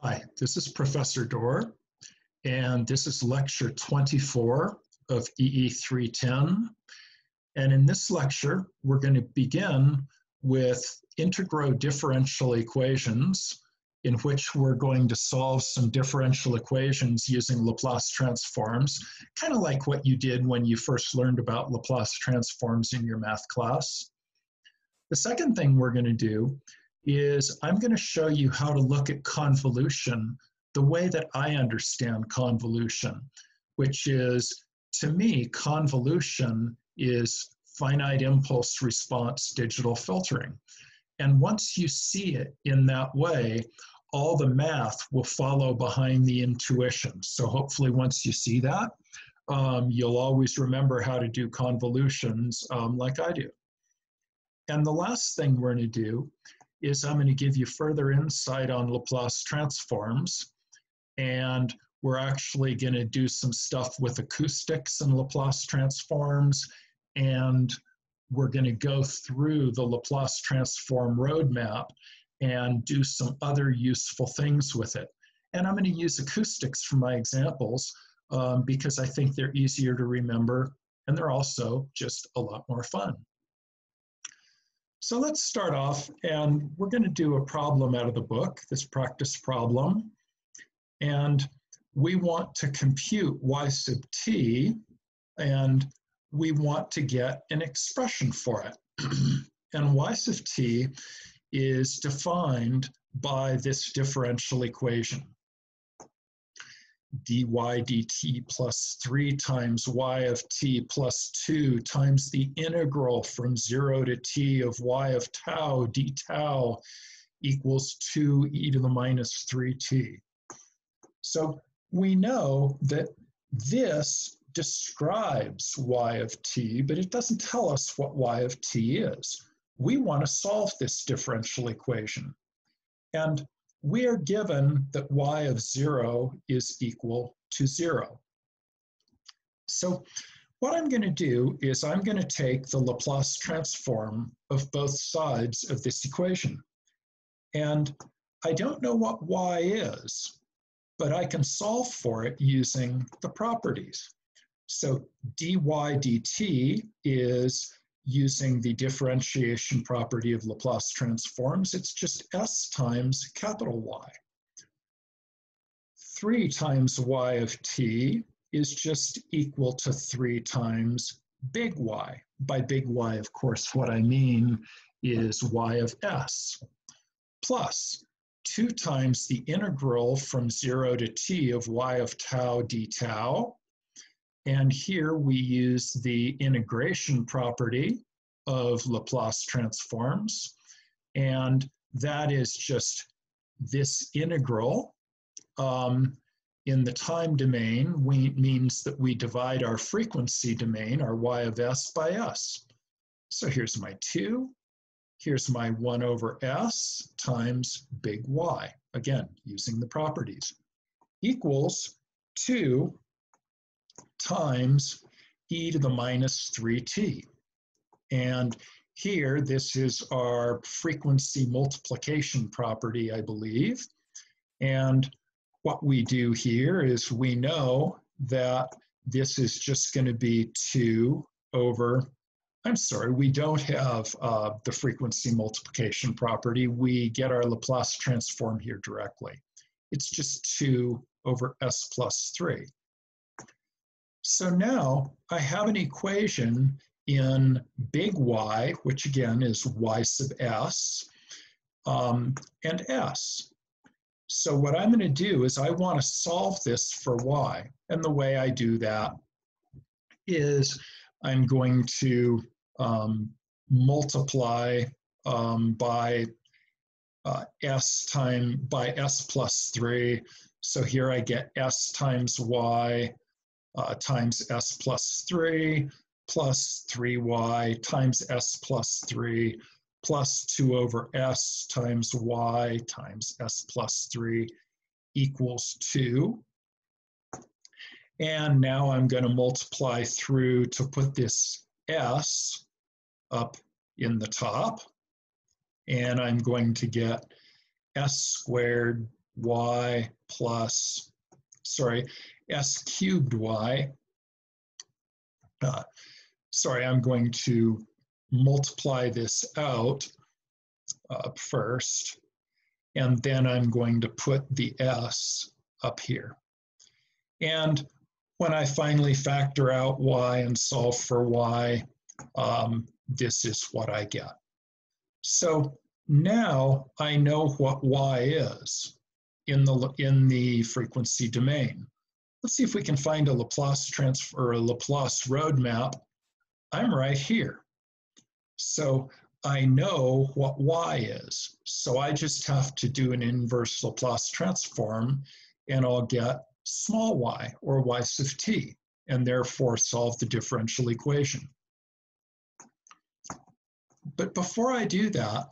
Hi, this is Professor Dorr, and this is lecture 24 of EE310. And in this lecture, we're going to begin with integral differential equations in which we're going to solve some differential equations using Laplace transforms, kind of like what you did when you first learned about Laplace transforms in your math class. The second thing we're going to do is I'm going to show you how to look at convolution the way that I understand convolution, which is, to me, convolution is finite impulse response digital filtering. And once you see it in that way, all the math will follow behind the intuition. So hopefully once you see that, um, you'll always remember how to do convolutions um, like I do. And the last thing we're going to do is I'm going to give you further insight on Laplace transforms. And we're actually going to do some stuff with acoustics and Laplace transforms. And we're going to go through the Laplace transform roadmap and do some other useful things with it. And I'm going to use acoustics for my examples um, because I think they're easier to remember and they're also just a lot more fun. So let's start off and we're going to do a problem out of the book, this practice problem. And we want to compute y sub t and we want to get an expression for it. and y sub t is defined by this differential equation dy dt plus 3 times y of t plus 2 times the integral from 0 to t of y of tau d tau equals 2 e to the minus 3t. So we know that this describes y of t, but it doesn't tell us what y of t is. We want to solve this differential equation. And we are given that y of 0 is equal to 0. So what I'm going to do is I'm going to take the Laplace transform of both sides of this equation. And I don't know what y is, but I can solve for it using the properties. So dy dt is using the differentiation property of Laplace transforms, it's just s times capital Y. 3 times y of t is just equal to 3 times big Y. By big Y, of course, what I mean is y of s, plus 2 times the integral from 0 to t of y of tau d tau, and here we use the integration property of Laplace transforms. And that is just this integral um, in the time domain we, means that we divide our frequency domain, our y of s, by s. So here's my 2. Here's my 1 over s times big Y, again, using the properties, equals 2 times e to the minus 3t. And here, this is our frequency multiplication property, I believe. And what we do here is we know that this is just going to be 2 over, I'm sorry, we don't have uh, the frequency multiplication property. We get our Laplace transform here directly. It's just 2 over s plus 3. So now I have an equation in big Y, which again is Y sub S, um, and S. So what I'm going to do is I want to solve this for Y. And the way I do that is I'm going to um, multiply um, by uh, S time by S plus 3. So here I get S times Y uh, times s plus 3 plus 3y times s plus 3 plus 2 over s times y times s plus 3 equals 2. And now I'm going to multiply through to put this s up in the top. And I'm going to get s squared y plus, sorry, s cubed y. Uh, sorry, I'm going to multiply this out uh, first, and then I'm going to put the s up here. And when I finally factor out y and solve for y, um, this is what I get. So now I know what y is in the, in the frequency domain. Let's see if we can find a Laplace transfer, or a Laplace roadmap. I'm right here. So I know what y is. So I just have to do an inverse Laplace transform and I'll get small y, or y sub t, and therefore solve the differential equation. But before I do that,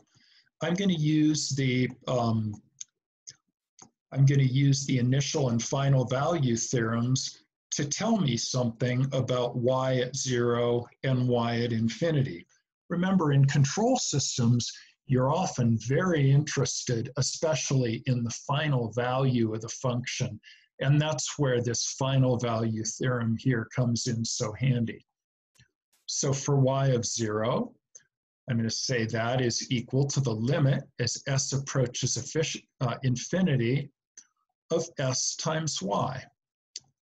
I'm going to use the um, I'm going to use the initial and final value theorems to tell me something about y at zero and y at infinity. Remember, in control systems, you're often very interested, especially in the final value of the function. And that's where this final value theorem here comes in so handy. So for y of zero, I'm going to say that is equal to the limit as s approaches uh, infinity of s times y.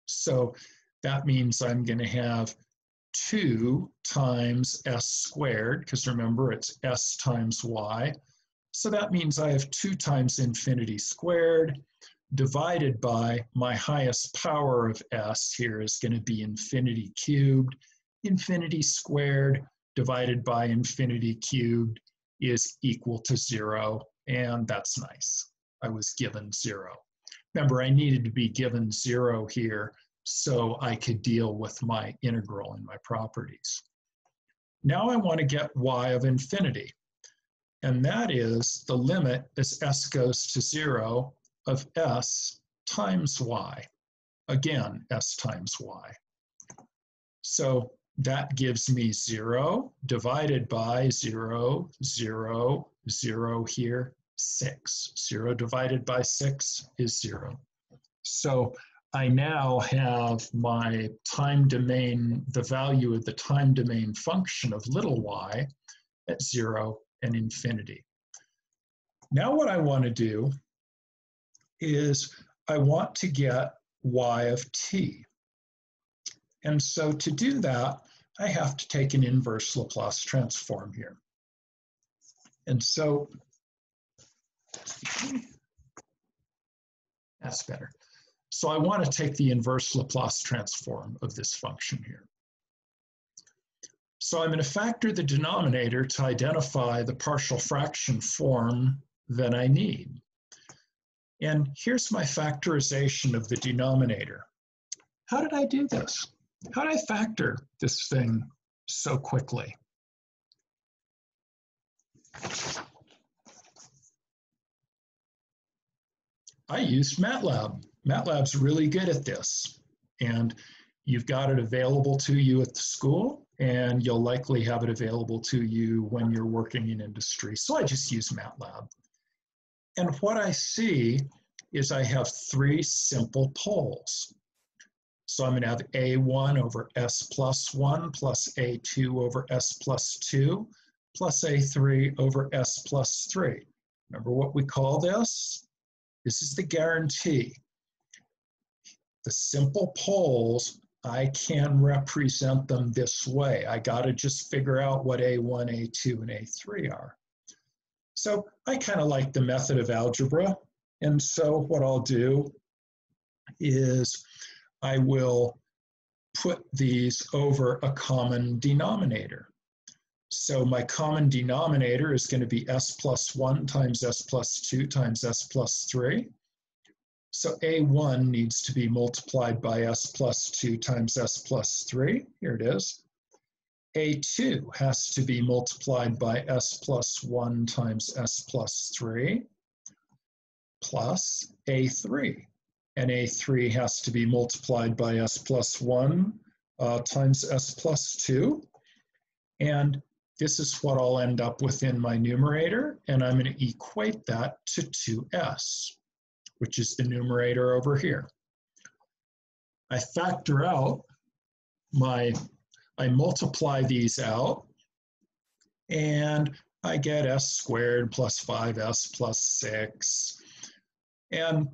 So that means I'm going to have 2 times s squared, because remember it's s times y. So that means I have 2 times infinity squared divided by my highest power of s here is going to be infinity cubed. Infinity squared divided by infinity cubed is equal to 0, and that's nice. I was given 0. Remember, I needed to be given 0 here so I could deal with my integral and my properties. Now I want to get y of infinity, and that is the limit as s goes to 0 of s times y. Again, s times y. So that gives me 0 divided by 0, 0, 0 here, 6. 0 divided by 6 is 0. So I now have my time domain, the value of the time domain function of little y at 0 and infinity. Now what I want to do is I want to get y of t. And so to do that, I have to take an inverse Laplace transform here. And so, that's better. So I want to take the inverse Laplace transform of this function here. So I'm going to factor the denominator to identify the partial fraction form that I need. And here's my factorization of the denominator. How did I do this? How did I factor this thing so quickly? I used MATLAB. MATLAB's really good at this. And you've got it available to you at the school, and you'll likely have it available to you when you're working in industry. So I just use MATLAB. And what I see is I have three simple poles. So I'm going to have A1 over S plus 1 plus A2 over S plus 2 plus A3 over S plus 3. Remember what we call this? This is the guarantee. The simple poles, I can represent them this way. I got to just figure out what A1, A2, and A3 are. So I kind of like the method of algebra. And so what I'll do is I will put these over a common denominator. So my common denominator is going to be s plus 1 times s plus 2 times s plus 3. So a1 needs to be multiplied by s plus 2 times s plus 3. Here it is. A2 has to be multiplied by s plus 1 times s plus 3 plus A3. And A3 has to be multiplied by s plus 1 uh, times s plus 2. And this is what I'll end up with in my numerator, and I'm going to equate that to 2s. which is the numerator over here. I factor out my, I multiply these out, and I get s squared plus 5s plus 6. And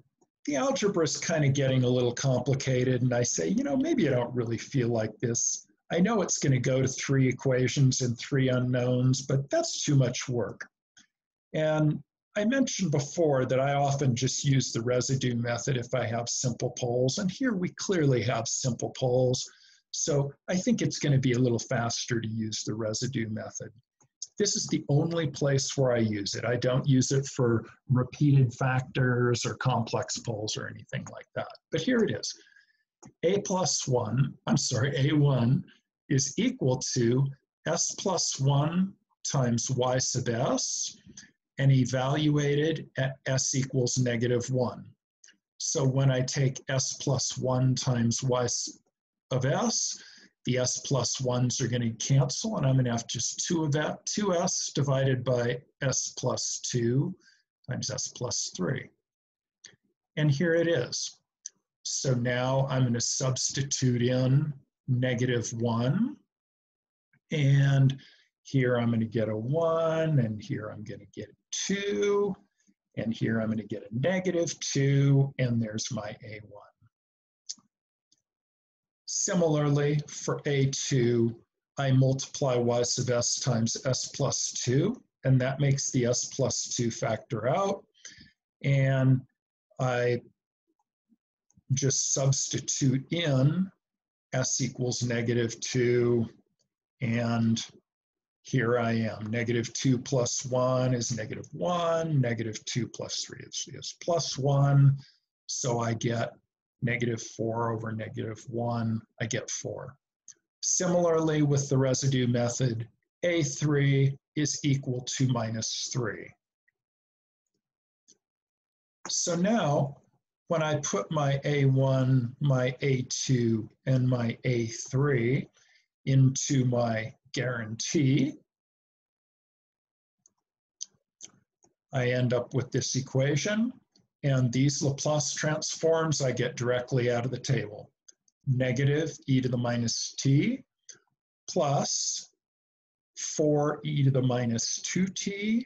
the algebra is kind of getting a little complicated, and I say, you know, maybe I don't really feel like this. I know it's going to go to three equations and three unknowns, but that's too much work. And I mentioned before that I often just use the residue method if I have simple poles, and here we clearly have simple poles, so I think it's going to be a little faster to use the residue method. This is the only place where I use it. I don't use it for repeated factors or complex poles or anything like that. But here it is. A plus 1, I'm sorry, A1 is equal to S plus 1 times Y sub S and evaluated at s equals negative 1. So when I take s plus 1 times y of s, the s plus 1s are going to cancel, and I'm going to have just 2 of that, 2s divided by s plus 2 times s plus 3. And here it is. So now I'm going to substitute in negative 1, and here I'm going to get a 1, and here I'm going to get 2, and here I'm going to get a negative 2, and there's my A1. Similarly, for A2, I multiply y sub s times s plus 2, and that makes the s plus 2 factor out. And I just substitute in s equals negative 2 and here I am. Negative 2 plus 1 is negative 1. Negative 2 plus 3 is, is plus 1. So I get negative 4 over negative 1. I get 4. Similarly, with the residue method, A3 is equal to minus 3. So now, when I put my A1, my A2, and my A3 into my guarantee, I end up with this equation. And these Laplace transforms I get directly out of the table. Negative e to the minus t plus 4e to the minus 2t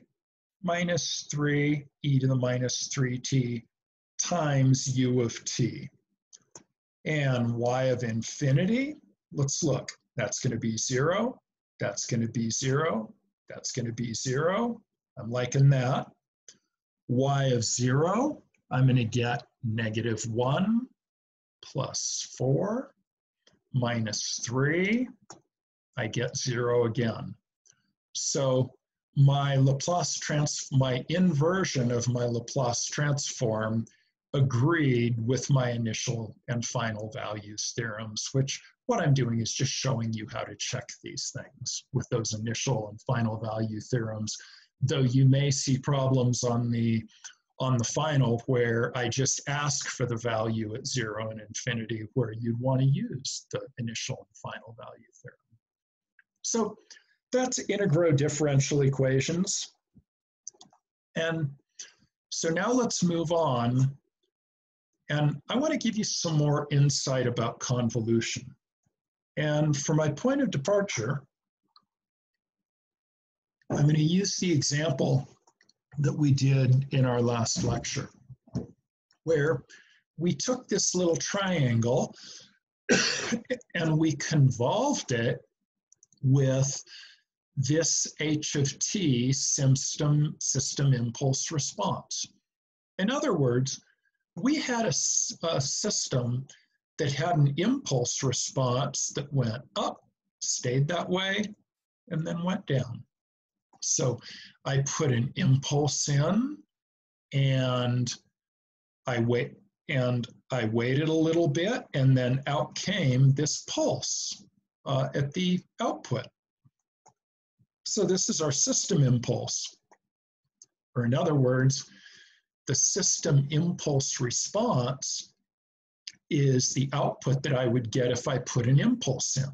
minus 3 e to the minus 3t times u of t. And y of infinity, let's look. That's going to be 0. That's going to be 0. That's going to be 0. I'm liking that. y of 0, I'm going to get negative 1 plus 4 minus 3. I get 0 again. So my Laplace trans my inversion of my Laplace transform agreed with my initial and final values theorems, which what I'm doing is just showing you how to check these things with those initial and final value theorems, though you may see problems on the on the final where I just ask for the value at zero and infinity where you'd want to use the initial and final value theorem. So that's integral differential equations. And so now let's move on and I want to give you some more insight about convolution. And for my point of departure, I'm going to use the example that we did in our last lecture, where we took this little triangle and we convolved it with this h of t system, system impulse response. In other words, we had a, a system that had an impulse response that went up, stayed that way, and then went down. So I put an impulse in and I wait and I waited a little bit and then out came this pulse uh, at the output. So this is our system impulse. Or in other words, the system impulse response is the output that I would get if I put an impulse in.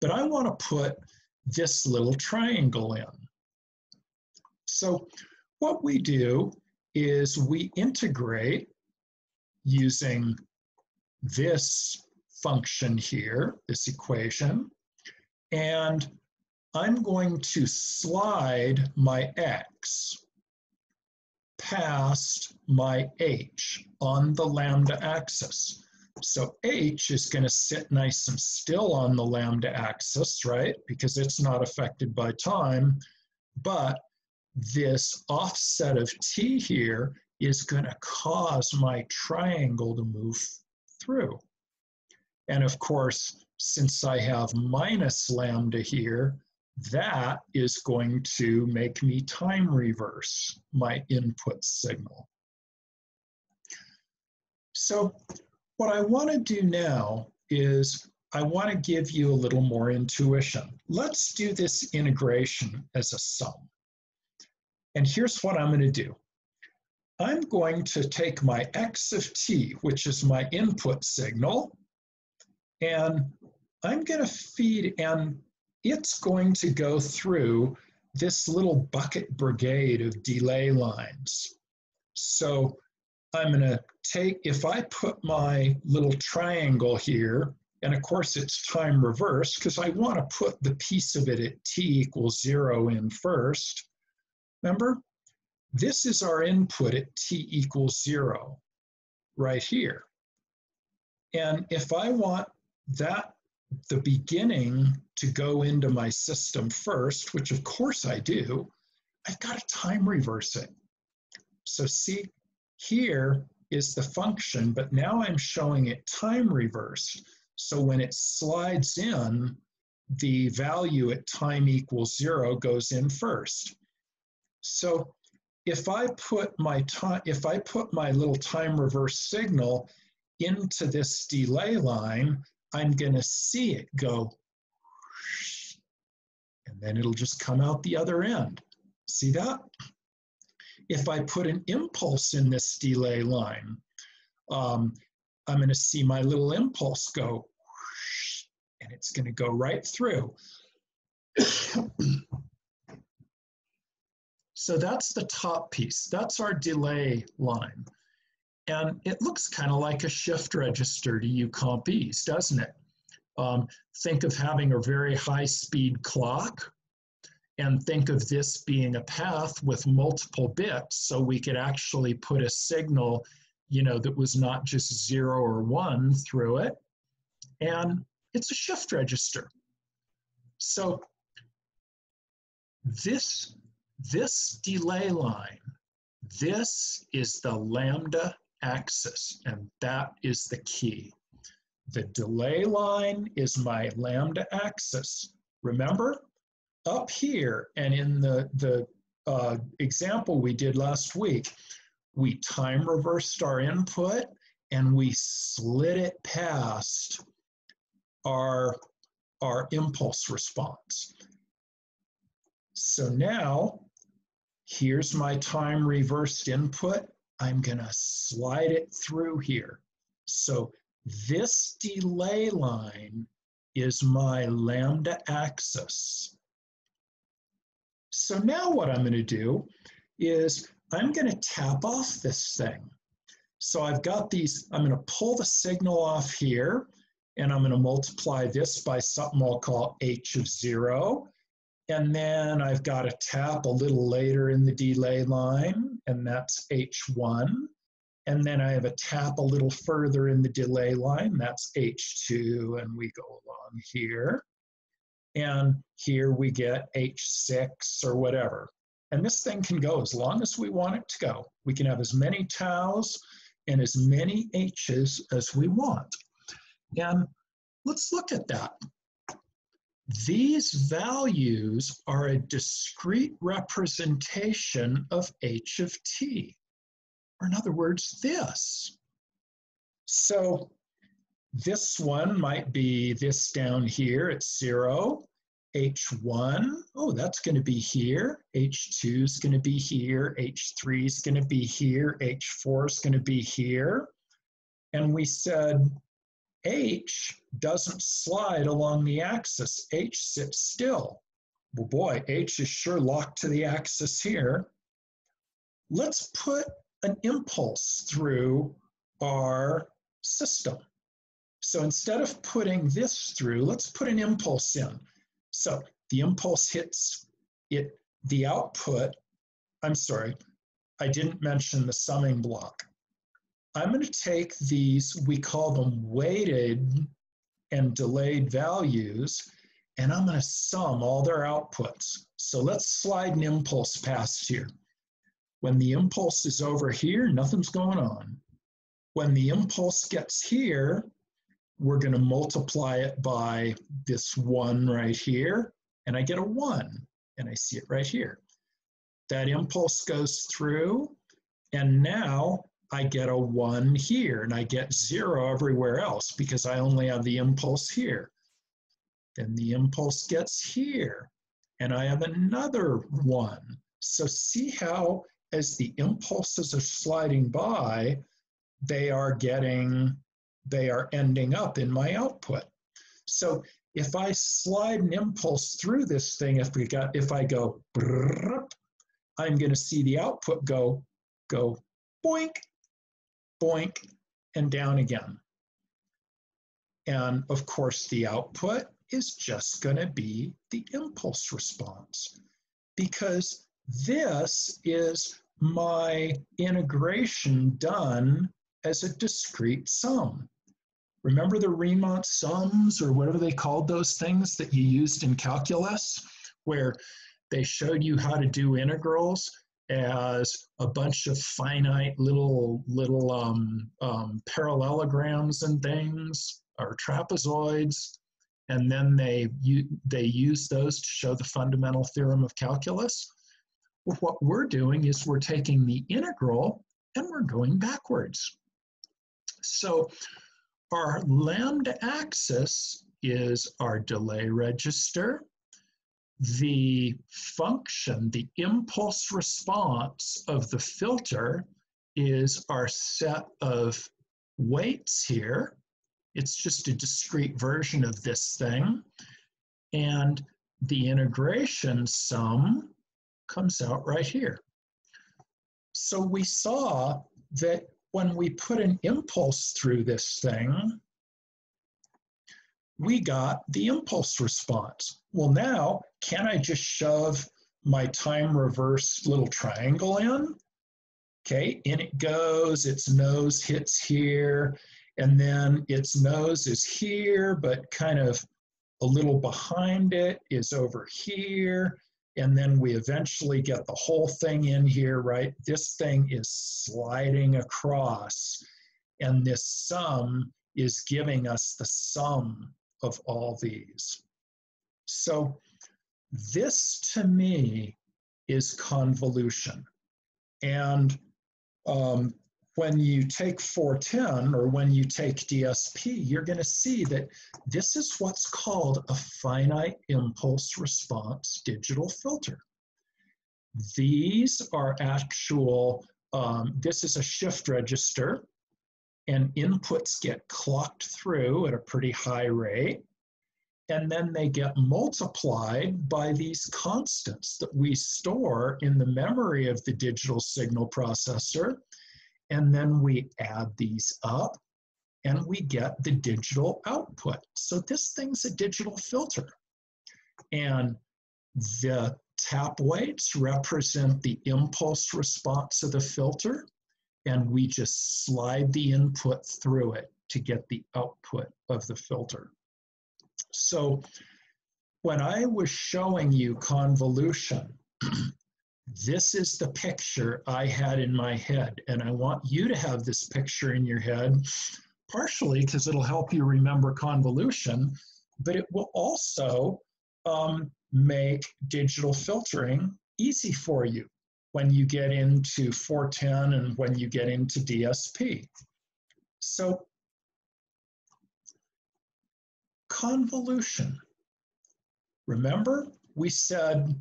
But I want to put this little triangle in. So what we do is we integrate using this function here, this equation, and I'm going to slide my x past my h on the lambda axis. So h is going to sit nice and still on the lambda axis, right? Because it's not affected by time. But this offset of t here is going to cause my triangle to move through. And of course, since I have minus lambda here, that is going to make me time reverse my input signal. So what I want to do now is I want to give you a little more intuition. Let's do this integration as a sum. And here's what I'm going to do. I'm going to take my x of t, which is my input signal, and I'm going to feed, and it's going to go through this little bucket brigade of delay lines. So I'm going to take, if I put my little triangle here, and of course it's time reversed because I want to put the piece of it at t equals zero in first. Remember, this is our input at t equals zero right here. And if I want that, the beginning to go into my system first, which of course I do, I've got to time reverse it. So see, here is the function, but now I'm showing it time reversed. So when it slides in, the value at time equals zero goes in first. So if I put my time, if I put my little time reverse signal into this delay line, I'm gonna see it go, and then it'll just come out the other end. See that? If I put an impulse in this delay line, um, I'm going to see my little impulse go, and it's going to go right through. so that's the top piece. That's our delay line. And it looks kind of like a shift register to you compies, doesn't it? Um, think of having a very high speed clock and think of this being a path with multiple bits so we could actually put a signal you know that was not just zero or one through it and it's a shift register so this this delay line this is the lambda axis and that is the key the delay line is my lambda axis remember up here and in the, the uh, example we did last week, we time reversed our input and we slid it past our, our impulse response. So now, here's my time reversed input. I'm gonna slide it through here. So this delay line is my lambda axis. So now what I'm going to do is I'm going to tap off this thing. So I've got these, I'm going to pull the signal off here, and I'm going to multiply this by something I'll call h of 0. And then I've got a tap a little later in the delay line, and that's h1. And then I have a tap a little further in the delay line, that's h2, and we go along here. And here we get H6 or whatever. And this thing can go as long as we want it to go. We can have as many taus and as many H's as we want. And let's look at that. These values are a discrete representation of H of t, or in other words, this. So this one might be this down here at zero. H1, oh, that's going to be here. H2 is going to be here. H3 is going to be here. H4 is going to be here. And we said H doesn't slide along the axis. H sits still. Well, boy, H is sure locked to the axis here. Let's put an impulse through our system. So instead of putting this through, let's put an impulse in. So the impulse hits it, the output, I'm sorry, I didn't mention the summing block. I'm going to take these, we call them weighted and delayed values, and I'm going to sum all their outputs. So let's slide an impulse past here. When the impulse is over here, nothing's going on. When the impulse gets here, we're going to multiply it by this one right here, and I get a one, and I see it right here. That impulse goes through, and now I get a one here, and I get zero everywhere else because I only have the impulse here. Then the impulse gets here, and I have another one. So see how as the impulses are sliding by, they are getting they are ending up in my output. So if I slide an impulse through this thing, if we got, if I go, I'm going to see the output go, go boink, boink, and down again. And of course, the output is just going to be the impulse response because this is my integration done as a discrete sum. Remember the Riemann sums or whatever they called those things that you used in calculus, where they showed you how to do integrals as a bunch of finite little little um, um, parallelograms and things or trapezoids, and then they you, they use those to show the fundamental theorem of calculus. Well, what we're doing is we're taking the integral and we're going backwards. So our lambda axis is our delay register. The function, the impulse response of the filter is our set of weights here. It's just a discrete version of this thing. And the integration sum comes out right here. So we saw that when we put an impulse through this thing, we got the impulse response. Well, now, can I just shove my time reverse little triangle in? Okay, in it goes, its nose hits here, and then its nose is here, but kind of a little behind it is over here, and then we eventually get the whole thing in here, right? This thing is sliding across, and this sum is giving us the sum of all these. So this to me is convolution. And um, when you take 410 or when you take DSP, you're going to see that this is what's called a finite impulse response digital filter. These are actual, um, this is a shift register, and inputs get clocked through at a pretty high rate. And then they get multiplied by these constants that we store in the memory of the digital signal processor and then we add these up and we get the digital output. So this thing's a digital filter. And the tap weights represent the impulse response of the filter, and we just slide the input through it to get the output of the filter. So when I was showing you convolution, this is the picture I had in my head. And I want you to have this picture in your head, partially because it'll help you remember convolution, but it will also um, make digital filtering easy for you when you get into 410 and when you get into DSP. So, convolution. Remember, we said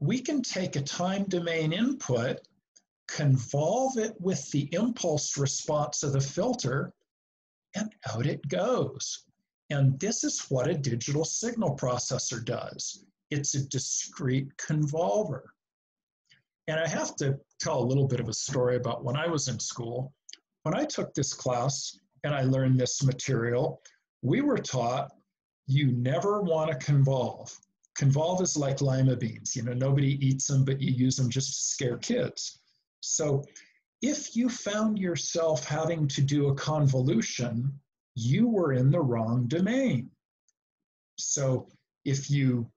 we can take a time domain input, convolve it with the impulse response of the filter, and out it goes. And this is what a digital signal processor does. It's a discrete convolver. And I have to tell a little bit of a story about when I was in school. when I took this class and I learned this material, we were taught you never want to convolve. Convolve is like lima beans. You know, nobody eats them, but you use them just to scare kids. So if you found yourself having to do a convolution, you were in the wrong domain. So if you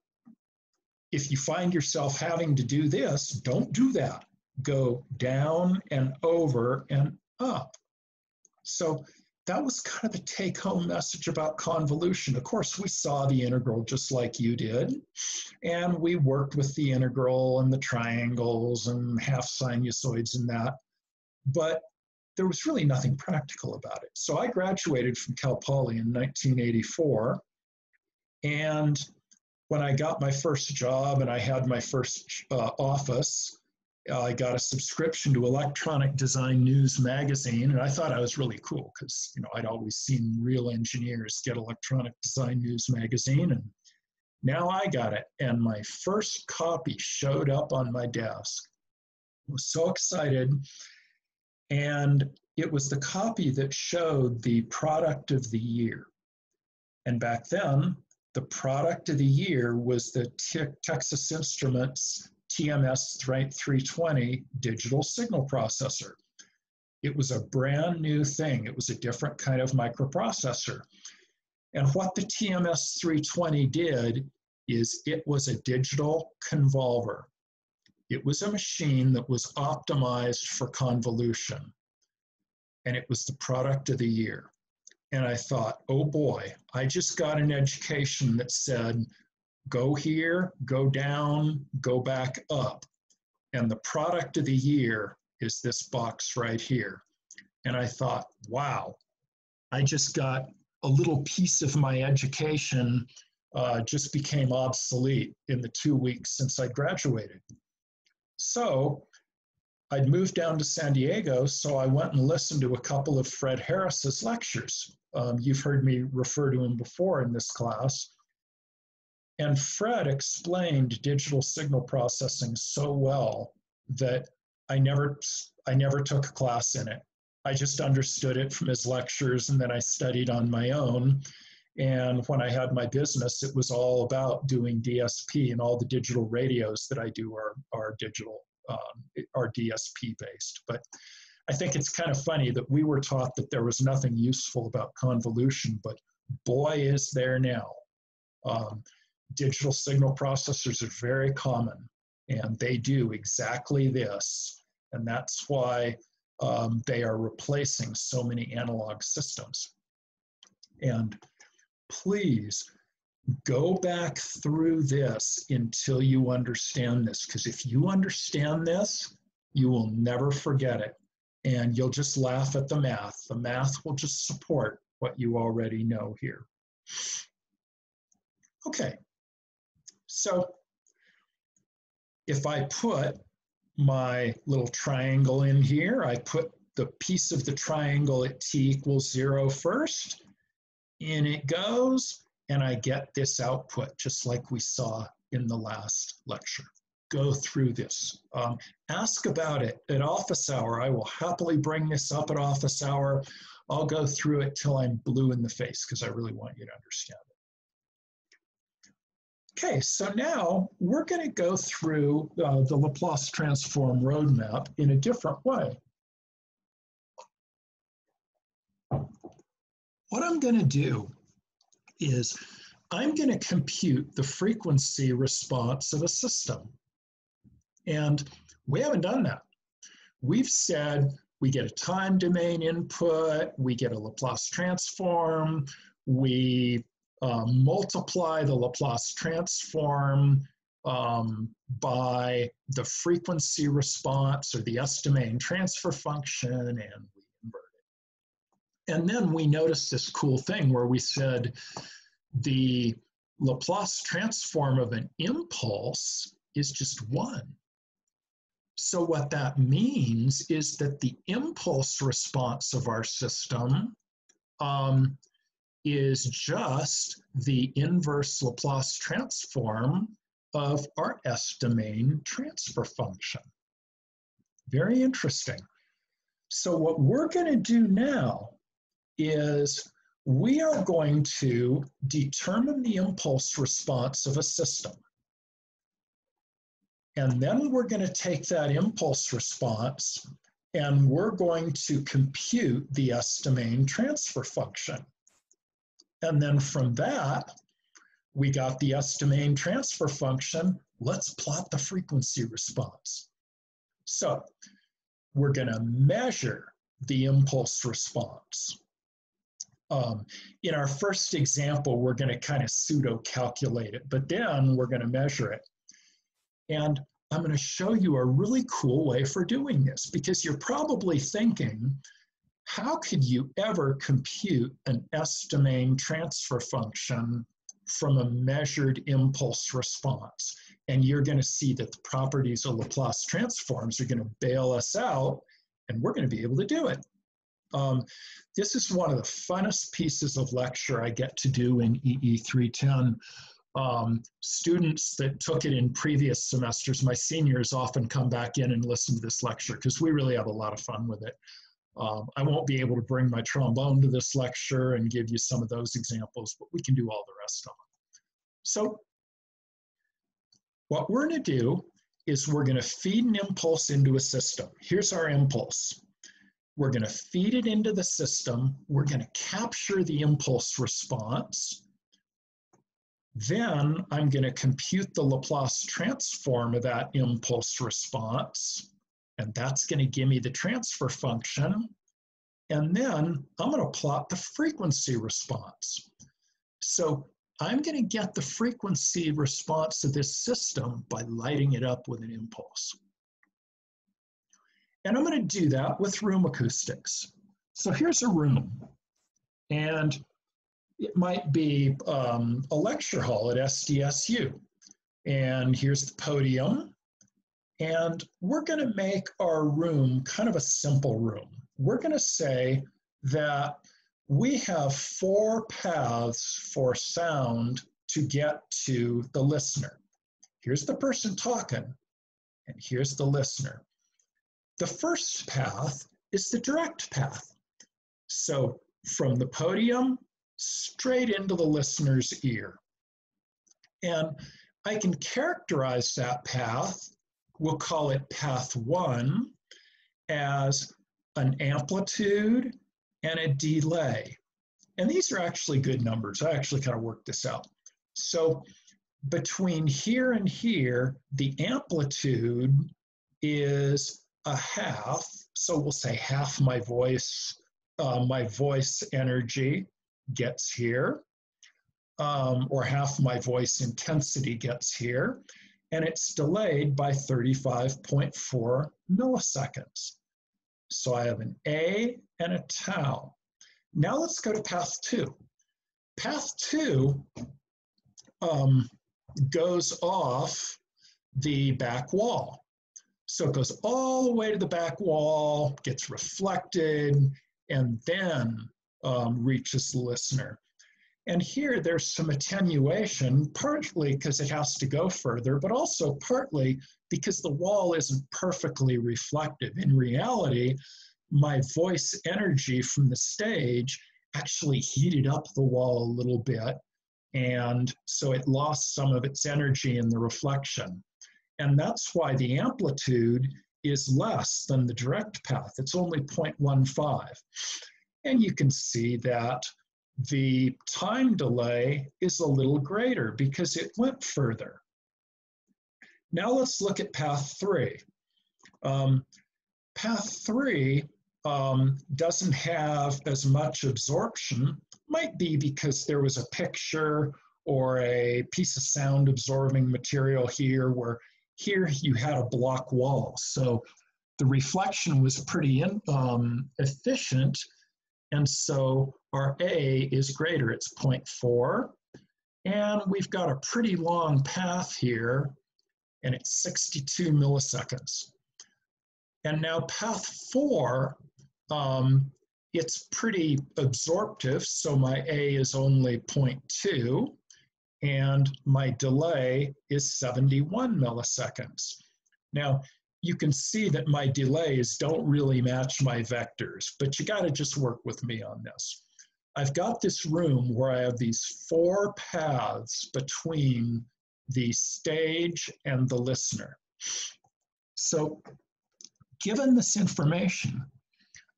if you find yourself having to do this, don't do that. Go down and over and up. So that was kind of the take home message about convolution. Of course, we saw the integral just like you did, and we worked with the integral and the triangles and half sinusoids and that, but there was really nothing practical about it. So I graduated from Cal Poly in 1984, and when I got my first job and I had my first uh, office, uh, I got a subscription to Electronic Design News magazine, and I thought I was really cool because you know I'd always seen real engineers get Electronic Design News magazine, and now I got it. And my first copy showed up on my desk. I was so excited, and it was the copy that showed the product of the year. And back then, the product of the year was the Texas Instruments TMS 320 digital signal processor. It was a brand new thing. It was a different kind of microprocessor. And what the TMS 320 did is it was a digital convolver. It was a machine that was optimized for convolution. And it was the product of the year. And I thought, oh boy, I just got an education that said, go here, go down, go back up. And the product of the year is this box right here. And I thought, wow, I just got a little piece of my education uh, just became obsolete in the two weeks since I graduated. So I'd moved down to San Diego, so I went and listened to a couple of Fred Harris's lectures. Um, you've heard me refer to him before in this class. And Fred explained digital signal processing so well that I never, I never took a class in it. I just understood it from his lectures and then I studied on my own. And when I had my business, it was all about doing DSP and all the digital radios that I do are, are digital, um, are DSP based. But I think it's kind of funny that we were taught that there was nothing useful about convolution, but boy, is there now. Um, digital signal processors are very common, and they do exactly this. And that's why um, they are replacing so many analog systems. And please go back through this until you understand this, because if you understand this, you will never forget it and you'll just laugh at the math. The math will just support what you already know here. Okay, so if I put my little triangle in here, I put the piece of the triangle at t equals zero first, in it goes, and I get this output just like we saw in the last lecture go through this. Um, ask about it at office hour. I will happily bring this up at office hour. I'll go through it till I'm blue in the face because I really want you to understand it. Okay, so now we're going to go through uh, the Laplace transform roadmap in a different way. What I'm going to do is I'm going to compute the frequency response of a system. And we haven't done that. We've said we get a time domain input, we get a Laplace transform, we uh, multiply the Laplace transform um, by the frequency response or the S domain transfer function, and we invert it. And then we noticed this cool thing where we said the Laplace transform of an impulse is just one. So what that means is that the impulse response of our system um, is just the inverse Laplace transform of our S domain transfer function. Very interesting. So what we're going to do now is we are going to determine the impulse response of a system. And then we're going to take that impulse response and we're going to compute the S domain transfer function. And then from that, we got the S domain transfer function. Let's plot the frequency response. So we're going to measure the impulse response. Um, in our first example, we're going to kind of pseudo calculate it, but then we're going to measure it. And I'm going to show you a really cool way for doing this because you're probably thinking, how could you ever compute an S-domain transfer function from a measured impulse response? And you're going to see that the properties of Laplace transforms are going to bail us out, and we're going to be able to do it. Um, this is one of the funnest pieces of lecture I get to do in EE310 um, students that took it in previous semesters, my seniors often come back in and listen to this lecture because we really have a lot of fun with it. Um, I won't be able to bring my trombone to this lecture and give you some of those examples, but we can do all the rest of them. So what we're going to do is we're going to feed an impulse into a system. Here's our impulse. We're going to feed it into the system. We're going to capture the impulse response. Then I'm going to compute the Laplace transform of that impulse response, and that's going to give me the transfer function. And then I'm going to plot the frequency response. So I'm going to get the frequency response of this system by lighting it up with an impulse. And I'm going to do that with room acoustics. So here's a room. And it might be um, a lecture hall at SDSU. And here's the podium. And we're going to make our room kind of a simple room. We're going to say that we have four paths for sound to get to the listener. Here's the person talking, and here's the listener. The first path is the direct path. So from the podium straight into the listener's ear. And I can characterize that path, we'll call it path one, as an amplitude and a delay. And these are actually good numbers. I actually kind of worked this out. So between here and here, the amplitude is a half. So we'll say half my voice, uh, my voice energy gets here, um, or half my voice intensity gets here, and it's delayed by 35.4 milliseconds. So I have an A and a tau. Now let's go to path two. Path two um, goes off the back wall. So it goes all the way to the back wall, gets reflected, and then um, reaches the listener. And here there's some attenuation, partly because it has to go further, but also partly because the wall isn't perfectly reflective. In reality, my voice energy from the stage actually heated up the wall a little bit, and so it lost some of its energy in the reflection. And that's why the amplitude is less than the direct path. It's only 0.15. And you can see that the time delay is a little greater because it went further. Now let's look at path three. Um, path three um, doesn't have as much absorption, might be because there was a picture or a piece of sound absorbing material here where here you had a block wall. So the reflection was pretty in, um, efficient and so our A is greater, it's 0.4. And we've got a pretty long path here, and it's 62 milliseconds. And now path four, um, it's pretty absorptive, so my A is only 0.2, and my delay is 71 milliseconds. Now, you can see that my delays don't really match my vectors, but you got to just work with me on this. I've got this room where I have these four paths between the stage and the listener. So given this information,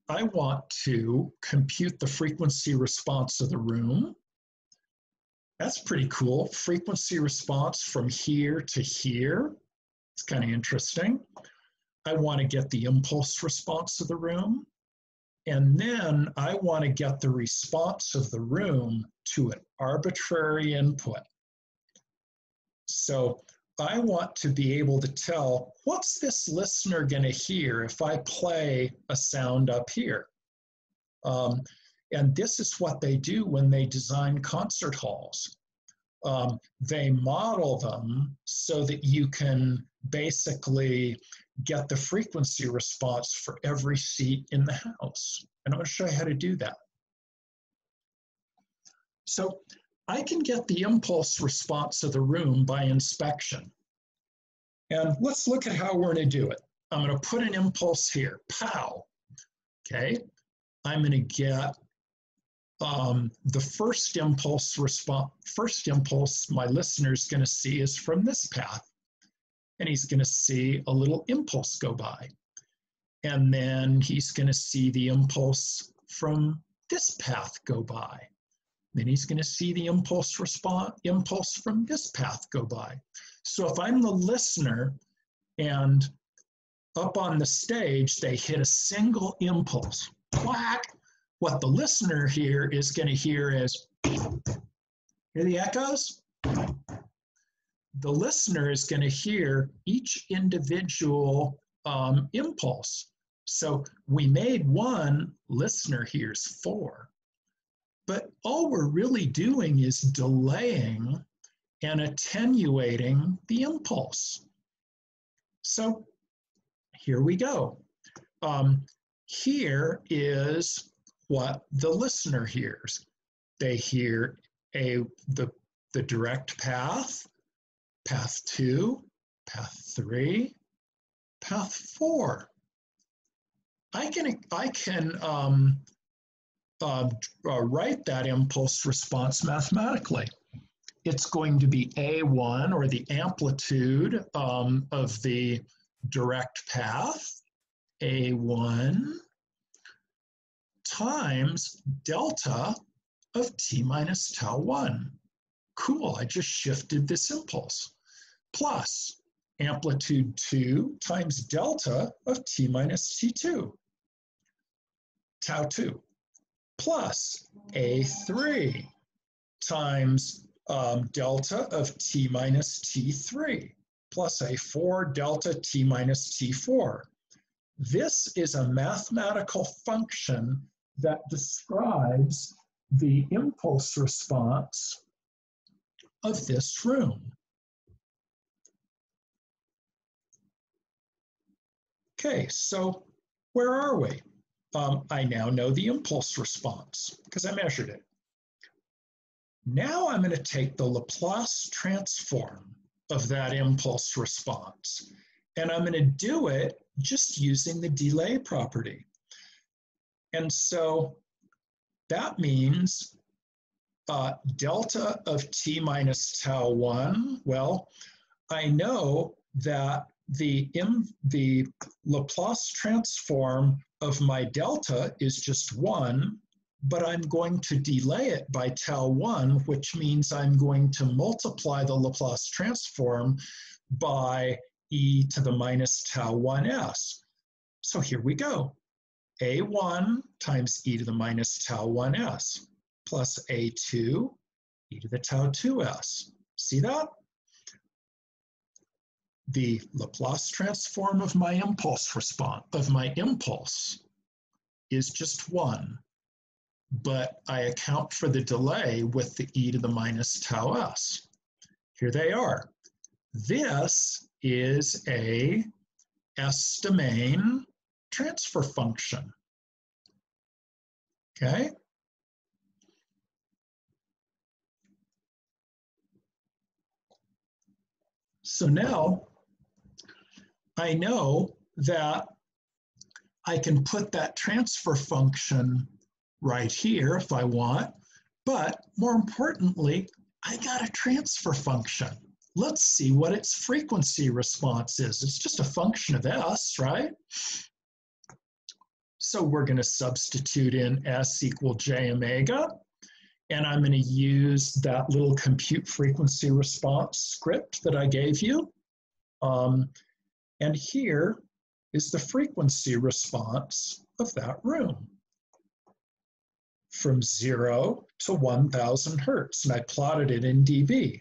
I want to compute the frequency response of the room. That's pretty cool. Frequency response from here to here. It's kind of interesting. I want to get the impulse response of the room. And then I want to get the response of the room to an arbitrary input. So I want to be able to tell what's this listener going to hear if I play a sound up here. Um, and this is what they do when they design concert halls. Um, they model them so that you can basically get the frequency response for every seat in the house. And I'm going to show you how to do that. So I can get the impulse response of the room by inspection. And let's look at how we're going to do it. I'm going to put an impulse here, pow. Okay, I'm going to get um, the first impulse response. First impulse my listener is going to see is from this path and he's going to see a little impulse go by. And then he's going to see the impulse from this path go by. Then he's going to see the impulse response impulse from this path go by. So if I'm the listener and up on the stage they hit a single impulse, whack, what the listener here is going to hear is hear the echoes? The listener is going to hear each individual um, impulse. So we made one, listener hears four. But all we're really doing is delaying and attenuating the impulse. So here we go. Um, here is what the listener hears. They hear a the, the direct path, path two, path three, path four. I can, I can um, uh, uh, write that impulse response mathematically. It's going to be A1 or the amplitude um, of the direct path, A1 times delta of t minus tau 1. Cool, I just shifted this impulse plus amplitude 2 times delta of t minus t2, tau 2, plus a3 times um, delta of t minus t3, plus a4 delta t minus t4. This is a mathematical function that describes the impulse response of this room. Okay, so where are we? Um, I now know the impulse response because I measured it. Now I'm going to take the Laplace transform of that impulse response, and I'm going to do it just using the delay property. And so that means uh, delta of t minus tau 1, well, I know that the, M, the Laplace transform of my delta is just 1, but I'm going to delay it by tau 1, which means I'm going to multiply the Laplace transform by e to the minus tau 1s. So here we go. a1 times e to the minus tau 1s plus a2 e to the tau 2s. See that? The Laplace transform of my impulse response, of my impulse, is just one, but I account for the delay with the e to the minus tau s. Here they are. This is a S domain transfer function. Okay? So now I know that I can put that transfer function right here if I want, but more importantly, I got a transfer function. Let's see what its frequency response is. It's just a function of S, right? So we're going to substitute in S equal j omega, and I'm going to use that little compute frequency response script that I gave you. Um, and here is the frequency response of that room from zero to 1000 hertz, and I plotted it in dB.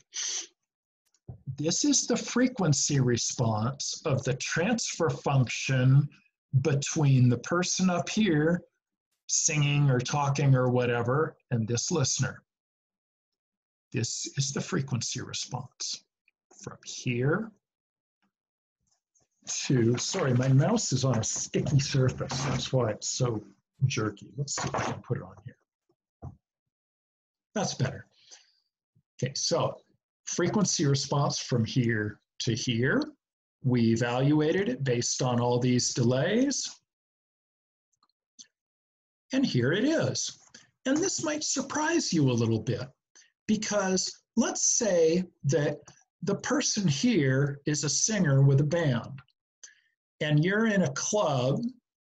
This is the frequency response of the transfer function between the person up here singing or talking or whatever and this listener. This is the frequency response from here to, sorry, my mouse is on a sticky surface. That's why it's so jerky. Let's see if I can put it on here. That's better. Okay, so frequency response from here to here. We evaluated it based on all these delays. And here it is. And this might surprise you a little bit because let's say that the person here is a singer with a band and you're in a club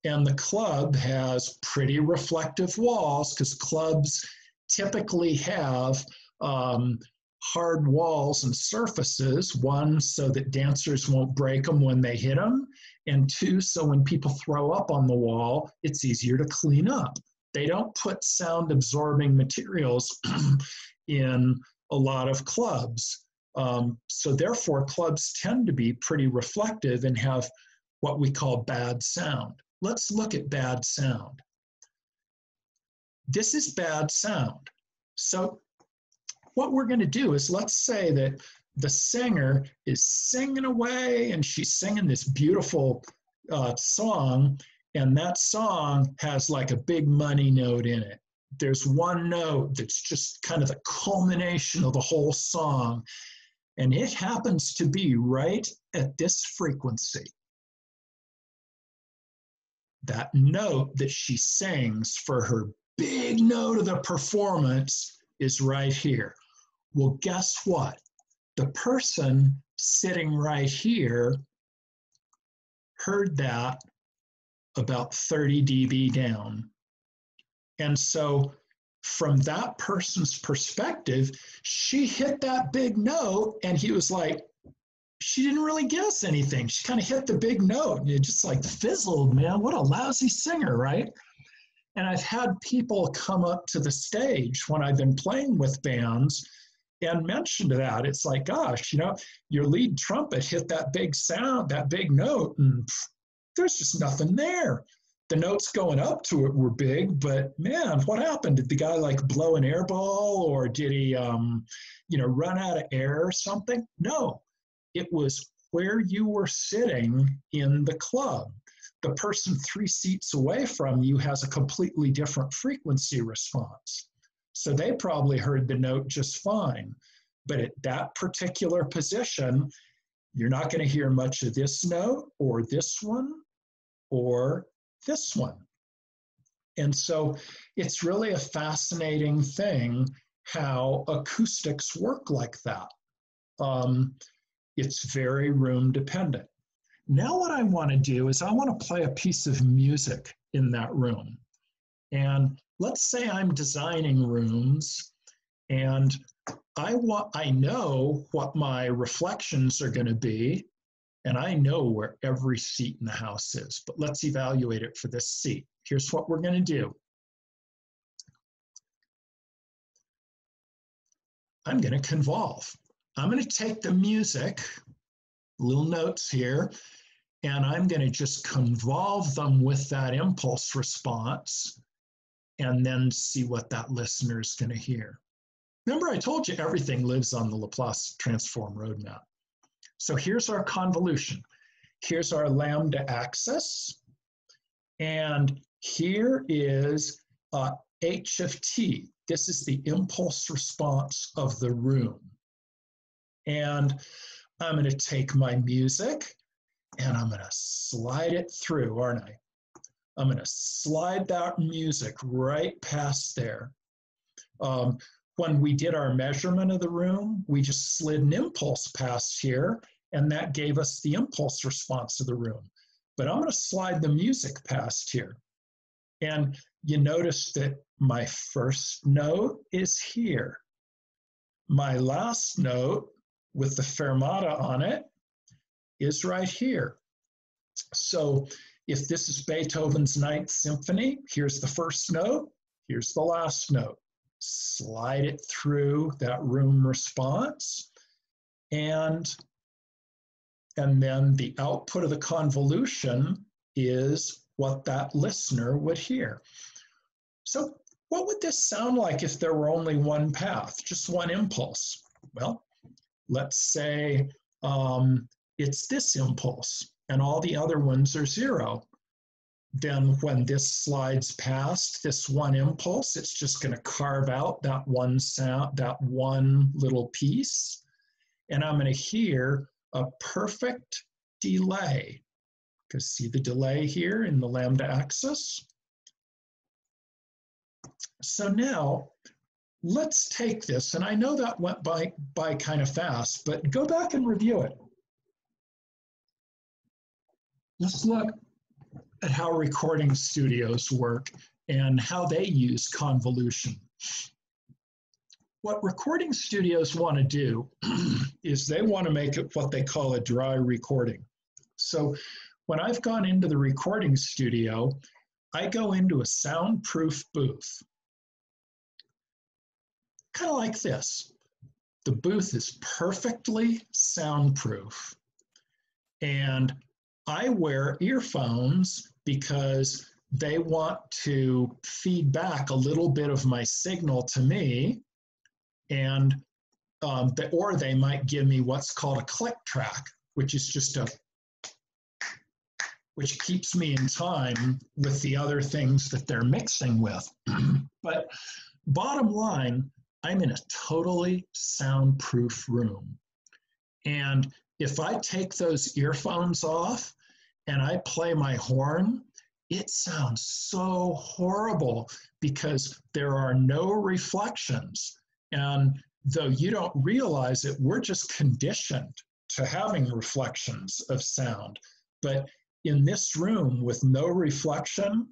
and the club has pretty reflective walls because clubs typically have um, hard walls and surfaces. One so that dancers won't break them when they hit them and two so when people throw up on the wall it's easier to clean up. They don't put sound absorbing materials in a lot of clubs. Um, so therefore clubs tend to be pretty reflective and have what we call bad sound. Let's look at bad sound. This is bad sound. So what we're going to do is let's say that the singer is singing away and she's singing this beautiful uh, song and that song has like a big money note in it. There's one note that's just kind of the culmination of the whole song and it happens to be right at this frequency that note that she sings for her big note of the performance is right here. Well, guess what? The person sitting right here heard that about 30 dB down. And so, from that person's perspective, she hit that big note, and he was like, she didn't really give us anything. She kind of hit the big note and it just like fizzled, man. What a lousy singer, right? And I've had people come up to the stage when I've been playing with bands and mentioned that. It's like, gosh, you know, your lead trumpet hit that big sound, that big note, and pff, there's just nothing there. The notes going up to it were big, but man, what happened? Did the guy like blow an air ball or did he, um, you know, run out of air or something? No, it was where you were sitting in the club the person three seats away from you has a completely different frequency response. So they probably heard the note just fine. But at that particular position, you're not going to hear much of this note or this one or this one. And so it's really a fascinating thing how acoustics work like that. Um, it's very room dependent. Now what I want to do is I want to play a piece of music in that room. And let's say I'm designing rooms and I want I know what my reflections are going to be and I know where every seat in the house is. But let's evaluate it for this seat. Here's what we're going to do. I'm going to convolve. I'm going to take the music little notes here, and I'm going to just convolve them with that impulse response and then see what that listener is going to hear. Remember, I told you everything lives on the Laplace transform roadmap. So here's our convolution. Here's our lambda axis. And here is uh, h of t. This is the impulse response of the room. And I'm going to take my music and I'm going to slide it through, aren't I? I'm going to slide that music right past there. Um, when we did our measurement of the room, we just slid an impulse past here, and that gave us the impulse response of the room. But I'm going to slide the music past here. And you notice that my first note is here. My last note with the fermata on it is right here. So if this is Beethoven's Ninth Symphony, here's the first note, here's the last note. Slide it through that room response, and, and then the output of the convolution is what that listener would hear. So what would this sound like if there were only one path, just one impulse? Well, let's say um, it's this impulse and all the other ones are zero. Then when this slides past this one impulse, it's just going to carve out that one sound, that one little piece. And I'm going to hear a perfect delay. Because see the delay here in the lambda axis? So now let's take this, and I know that went by, by kind of fast, but go back and review it. Let's look at how recording studios work and how they use convolution. What recording studios want to do is they want to make it what they call a dry recording. So when I've gone into the recording studio, I go into a soundproof booth kind of like this. The booth is perfectly soundproof. And I wear earphones because they want to feed back a little bit of my signal to me and um, or they might give me what's called a click track which is just a which keeps me in time with the other things that they're mixing with but bottom line I'm in a totally soundproof room. And if I take those earphones off and I play my horn, it sounds so horrible because there are no reflections. And though you don't realize it, we're just conditioned to having reflections of sound. But in this room with no reflection,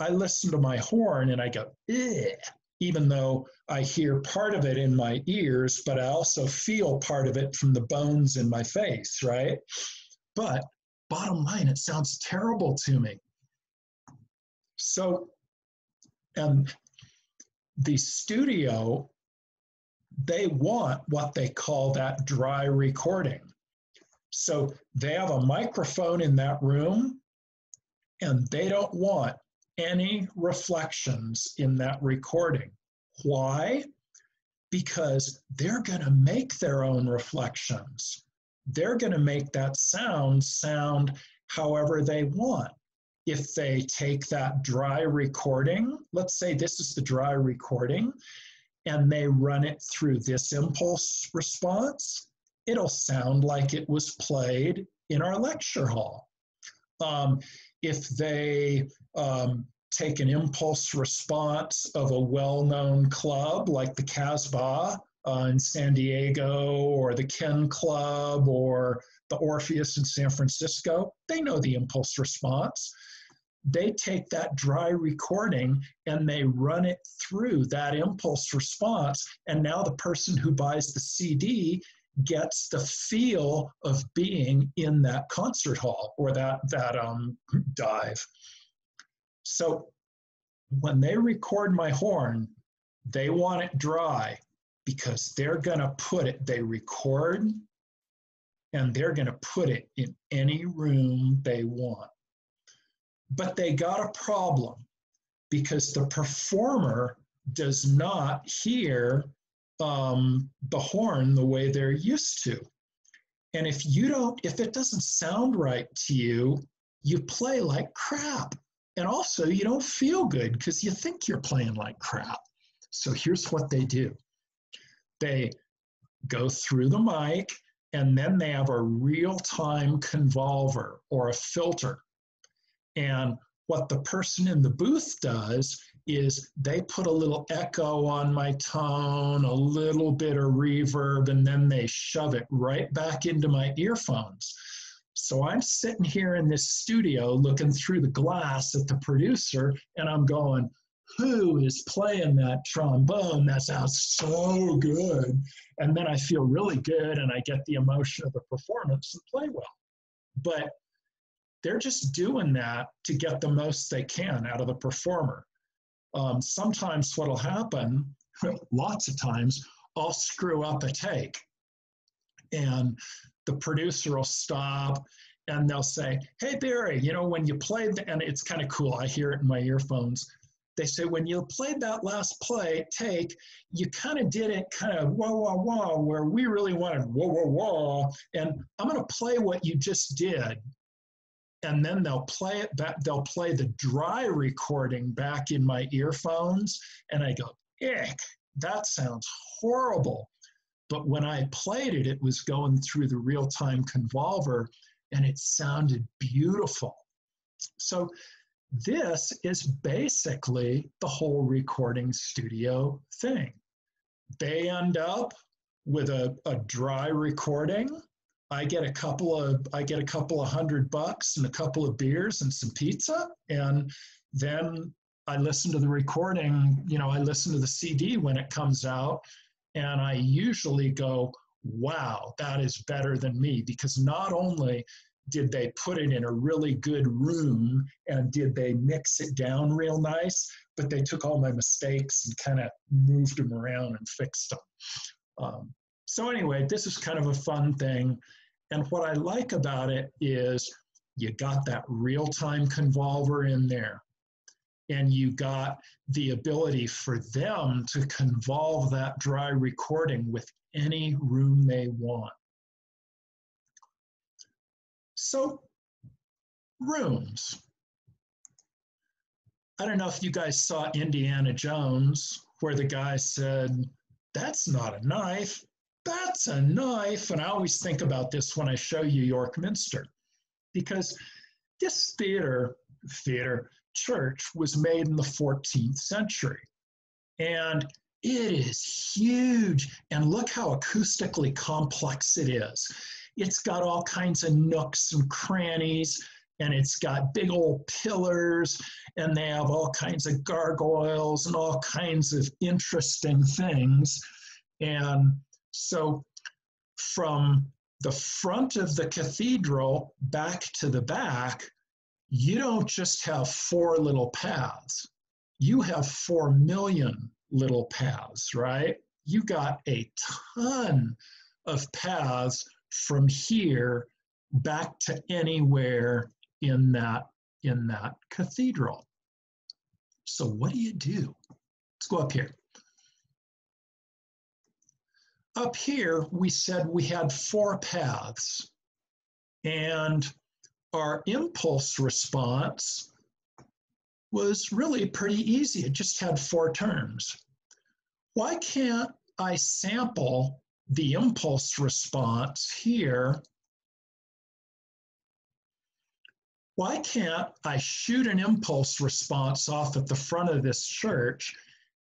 I listen to my horn and I go, eh, even though I hear part of it in my ears, but I also feel part of it from the bones in my face, right? But bottom line, it sounds terrible to me. So, and the studio, they want what they call that dry recording. So they have a microphone in that room and they don't want any reflections in that recording. Why? Because they're going to make their own reflections. They're going to make that sound sound however they want. If they take that dry recording, let's say this is the dry recording, and they run it through this impulse response, it'll sound like it was played in our lecture hall. Um, if they um, take an impulse response of a well-known club like the Casbah uh, in San Diego or the Ken Club or the Orpheus in San Francisco, they know the impulse response. They take that dry recording and they run it through that impulse response. And now the person who buys the CD gets the feel of being in that concert hall or that that um, dive. So when they record my horn, they want it dry because they're gonna put it. They record and they're gonna put it in any room they want. But they got a problem because the performer does not hear um, the horn the way they're used to. And if you don't, if it doesn't sound right to you, you play like crap. And also, you don't feel good because you think you're playing like crap. So here's what they do they go through the mic and then they have a real-time convolver or a filter. And what the person in the booth does is they put a little echo on my tone, a little bit of reverb, and then they shove it right back into my earphones. So I'm sitting here in this studio looking through the glass at the producer, and I'm going, who is playing that trombone? That sounds so good. And then I feel really good and I get the emotion of the performance and play well. But they're just doing that to get the most they can out of the performer. Um, sometimes what'll happen, lots of times, I'll screw up a take. And the producer will stop and they'll say, Hey, Barry, you know, when you played, the, and it's kind of cool, I hear it in my earphones. They say, when you played that last play, take, you kind of did it kind of whoa, whoa, whoa, where we really wanted whoa, whoa, whoa. And I'm going to play what you just did. And then they'll play it back, they'll play the dry recording back in my earphones. And I go, ick, that sounds horrible. But when I played it, it was going through the real time convolver and it sounded beautiful. So, this is basically the whole recording studio thing. They end up with a, a dry recording. I get a couple of I get a couple of hundred bucks and a couple of beers and some pizza, and then I listen to the recording. You know, I listen to the CD when it comes out, and I usually go, wow, that is better than me. Because not only did they put it in a really good room and did they mix it down real nice, but they took all my mistakes and kind of moved them around and fixed them. Um, so, anyway, this is kind of a fun thing. And what I like about it is you got that real time convolver in there and you got the ability for them to convolve that dry recording with any room they want. So, rooms. I don't know if you guys saw Indiana Jones, where the guy said, That's not a knife, that's a knife. And I always think about this when I show you York Minster, because this theater, theater, church was made in the 14th century. And it is huge. And look how acoustically complex it is. It's got all kinds of nooks and crannies, and it's got big old pillars, and they have all kinds of gargoyles and all kinds of interesting things. And so, from the front of the cathedral back to the back, you don't just have four little paths, you have four million little paths, right? You got a ton of paths from here back to anywhere in that in that cathedral. So what do you do? Let's go up here. Up here, we said we had four paths. And our impulse response was really pretty easy. It just had four terms. Why can't I sample the impulse response here, why can't I shoot an impulse response off at the front of this church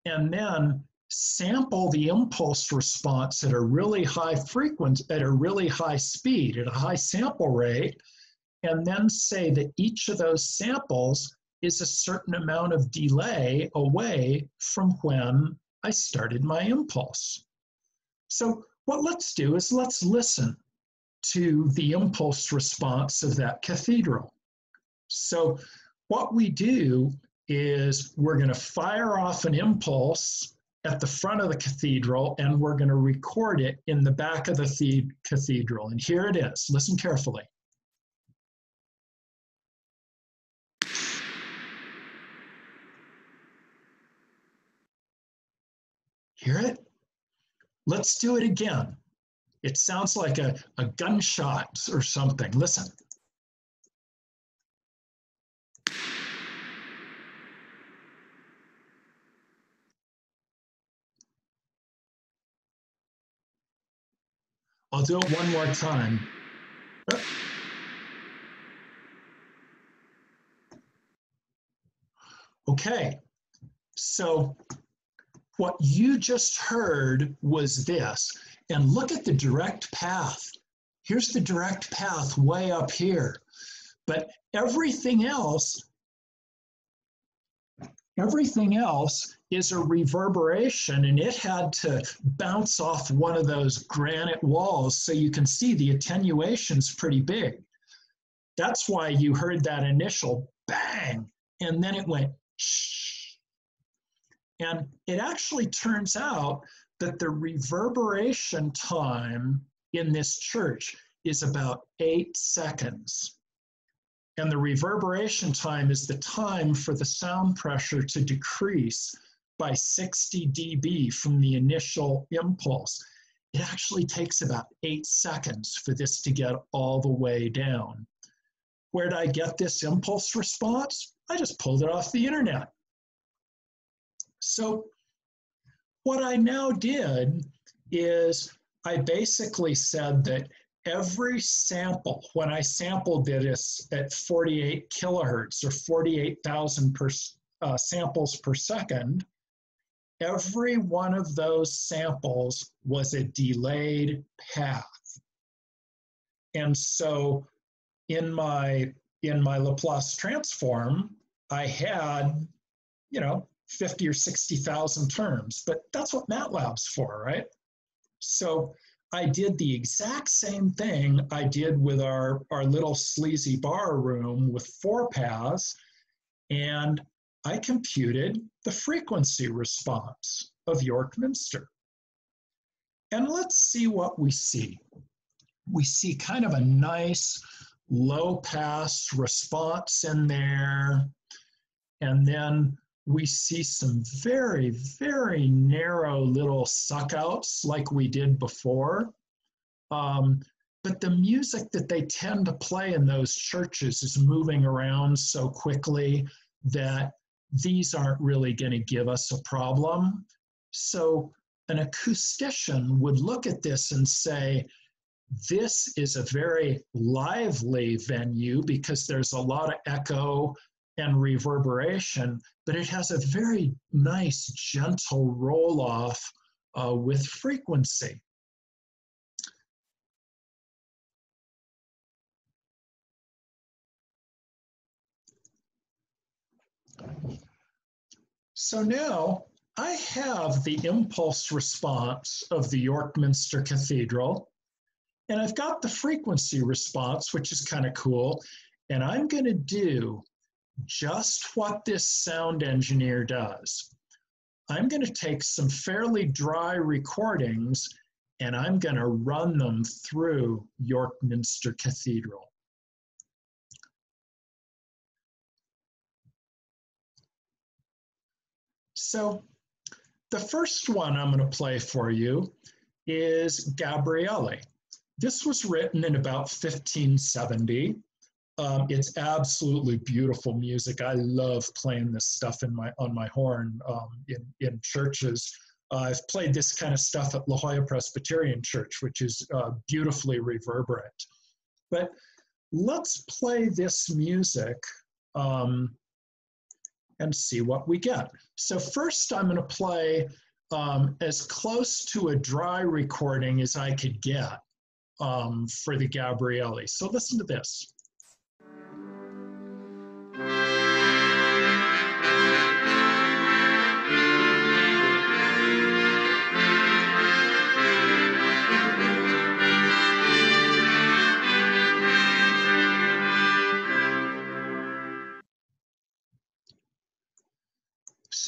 and then sample the impulse response at a really high frequency, at a really high speed, at a high sample rate, and then say that each of those samples is a certain amount of delay away from when I started my impulse. So what let's do is let's listen to the impulse response of that cathedral. So what we do is we're going to fire off an impulse at the front of the cathedral and we're going to record it in the back of the cathedral. And here it is. Listen carefully. Hear it? Let's do it again. It sounds like a, a gunshot or something. Listen. I'll do it one more time. Okay, so what you just heard was this, and look at the direct path. Here's the direct path way up here. But everything else, everything else is a reverberation and it had to bounce off one of those granite walls so you can see the attenuation's pretty big. That's why you heard that initial bang and then it went shh. And it actually turns out that the reverberation time in this church is about eight seconds. And the reverberation time is the time for the sound pressure to decrease by 60 dB from the initial impulse. It actually takes about eight seconds for this to get all the way down. Where did I get this impulse response? I just pulled it off the internet. So what I now did is I basically said that every sample, when I sampled this at 48 kilohertz or 48,000 uh, samples per second, every one of those samples was a delayed path. And so in my in my Laplace transform, I had, you know, 50 or 60,000 terms, but that's what MATLAB's for, right? So I did the exact same thing I did with our, our little sleazy bar room with four paths, and I computed the frequency response of York Minster. And let's see what we see. We see kind of a nice low pass response in there. And then we see some very, very narrow little suckouts like we did before. Um, but the music that they tend to play in those churches is moving around so quickly that these aren't really going to give us a problem. So an acoustician would look at this and say, this is a very lively venue because there's a lot of echo and reverberation, but it has a very nice, gentle roll off uh, with frequency. So now I have the impulse response of the York Minster Cathedral, and I've got the frequency response, which is kind of cool. And I'm going to do just what this sound engineer does. I'm going to take some fairly dry recordings and I'm going to run them through York Minster Cathedral. So the first one I'm going to play for you is Gabrieli. This was written in about 1570 um, it's absolutely beautiful music. I love playing this stuff in my on my horn um, in in churches. Uh, I've played this kind of stuff at La Jolla Presbyterian Church, which is uh, beautifully reverberant. But let's play this music um, and see what we get. So first, I'm going to play um, as close to a dry recording as I could get um, for the Gabrieli. So listen to this.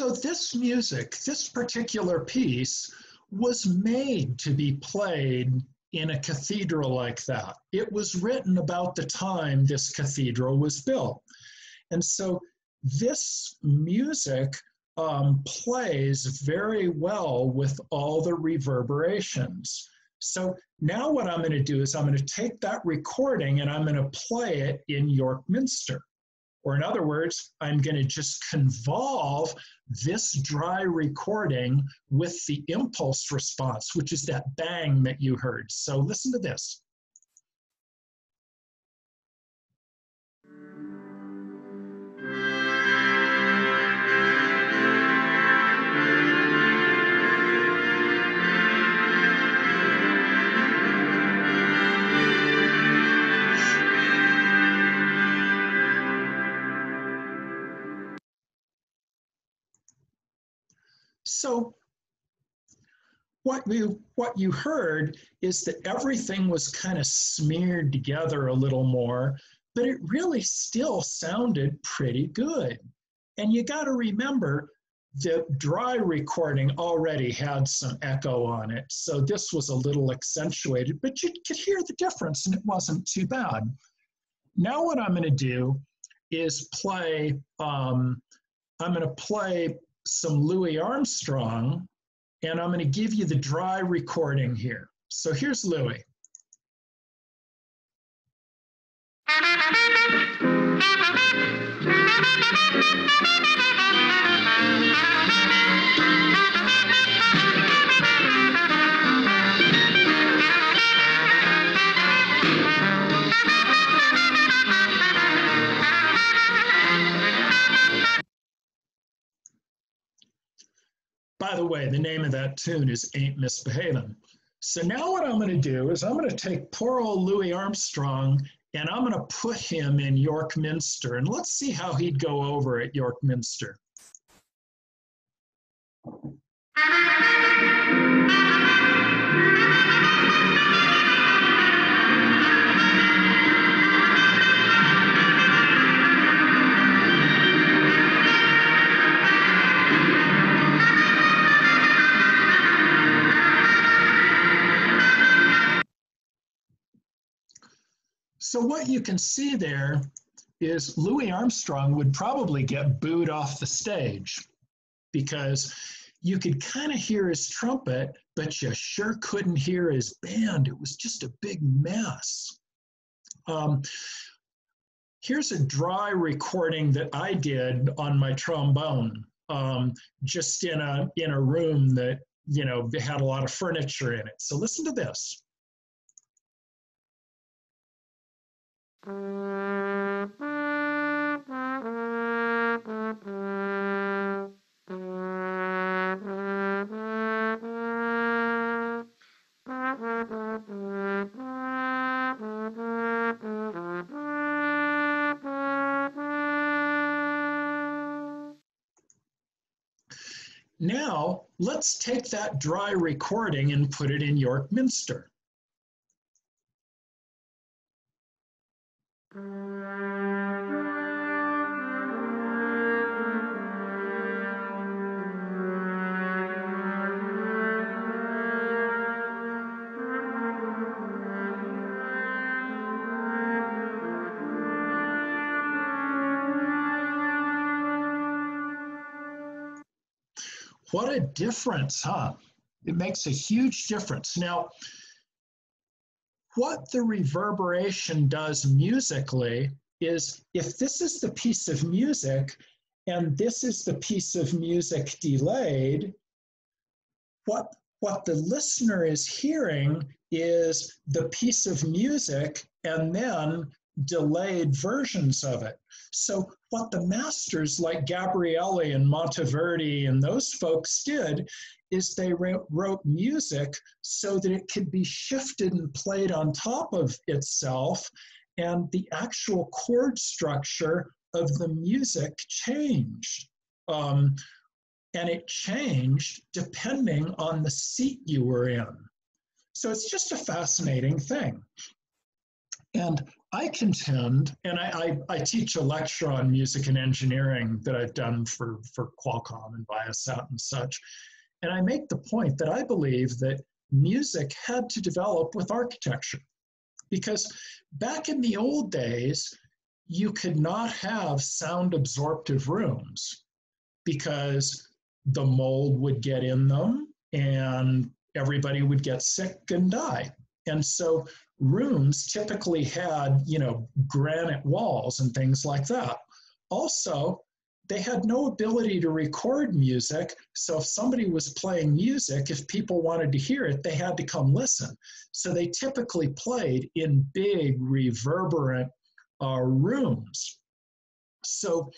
So this music, this particular piece, was made to be played in a cathedral like that. It was written about the time this cathedral was built. And so this music um, plays very well with all the reverberations. So now what I'm going to do is I'm going to take that recording and I'm going to play it in York Minster. Or in other words, I'm going to just convolve this dry recording with the impulse response, which is that bang that you heard. So listen to this. So what you what you heard is that everything was kind of smeared together a little more, but it really still sounded pretty good. And you got to remember the dry recording already had some echo on it, so this was a little accentuated, but you could hear the difference and it wasn't too bad. Now what I'm going to do is play, um, I'm going to play some Louis Armstrong, and I'm going to give you the dry recording here. So here's Louis. By the way, the name of that tune is Ain't Misbehavin'. So now what I'm going to do is I'm going to take poor old Louis Armstrong and I'm going to put him in York Minster and let's see how he'd go over at York Minster. So what you can see there is Louis Armstrong would probably get booed off the stage because you could kind of hear his trumpet, but you sure couldn't hear his band. It was just a big mess. Um, here's a dry recording that I did on my trombone, um, just in a in a room that you know had a lot of furniture in it. So listen to this. Now, let's take that dry recording and put it in York Minster. Difference, huh? It makes a huge difference. Now, what the reverberation does musically is if this is the piece of music and this is the piece of music delayed, what, what the listener is hearing is the piece of music and then delayed versions of it. So what the masters like Gabrieli and Monteverdi and those folks did is they wrote music so that it could be shifted and played on top of itself and the actual chord structure of the music changed. Um, and it changed depending on the seat you were in. So it's just a fascinating thing. And I contend, and I, I, I, teach a lecture on music and engineering that I've done for, for Qualcomm and Viasat and such. And I make the point that I believe that music had to develop with architecture. Because back in the old days, you could not have sound absorptive rooms because the mold would get in them and everybody would get sick and die. And so rooms typically had, you know, granite walls and things like that. also, they had no ability to record music. So if somebody was playing music, if people wanted to hear it, they had to come listen. So they typically played in big, reverberant uh, rooms. So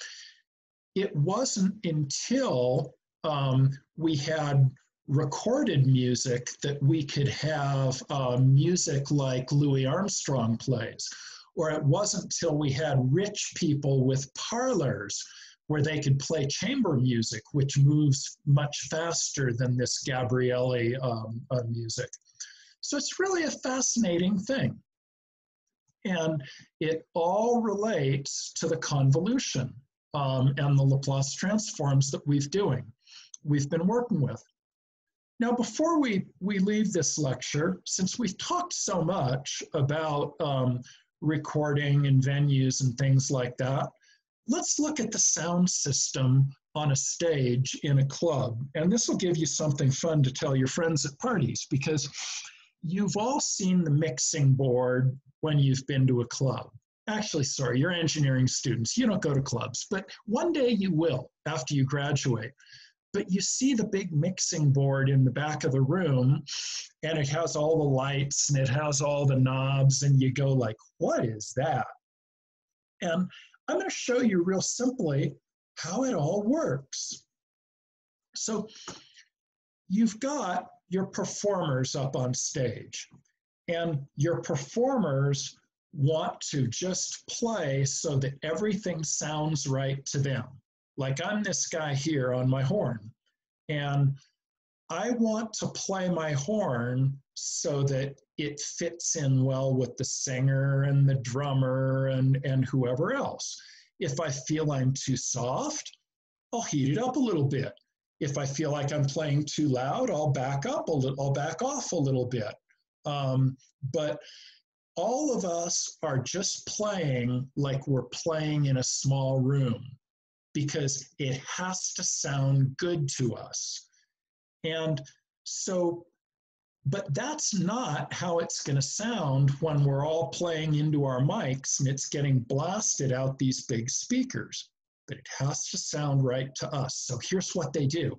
it wasn't until um, we had recorded music that we could have uh, music like Louis Armstrong plays. Or it wasn't till we had rich people with parlors where they could play chamber music, which moves much faster than this Gabrieli um, uh, music. So it's really a fascinating thing. And it all relates to the convolution um, and the Laplace transforms that we've doing, we've been working with. Now, before we, we leave this lecture, since we've talked so much about um, recording and venues and things like that, let's look at the sound system on a stage in a club. And this will give you something fun to tell your friends at parties because you've all seen the mixing board when you've been to a club. Actually, sorry, you're engineering students. You don't go to clubs, but one day you will after you graduate but you see the big mixing board in the back of the room and it has all the lights and it has all the knobs and you go like what is that? And i'm going to show you real simply how it all works. So you've got your performers up on stage and your performers want to just play so that everything sounds right to them like I'm this guy here on my horn, and I want to play my horn so that it fits in well with the singer and the drummer and, and whoever else. If I feel I'm too soft, I'll heat it up a little bit. If I feel like I'm playing too loud, I'll back up a little, I'll back off a little bit. Um, but all of us are just playing like we're playing in a small room because it has to sound good to us. And so, but that's not how it's going to sound when we're all playing into our mics and it's getting blasted out these big speakers. But it has to sound right to us. So here's what they do.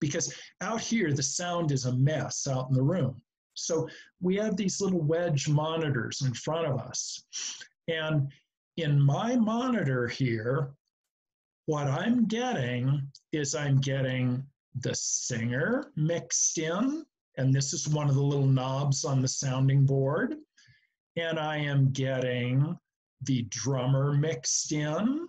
Because out here, the sound is a mess out in the room. So we have these little wedge monitors in front of us. And in my monitor here, what I'm getting is I'm getting the singer mixed in, and this is one of the little knobs on the sounding board. And I am getting the drummer mixed in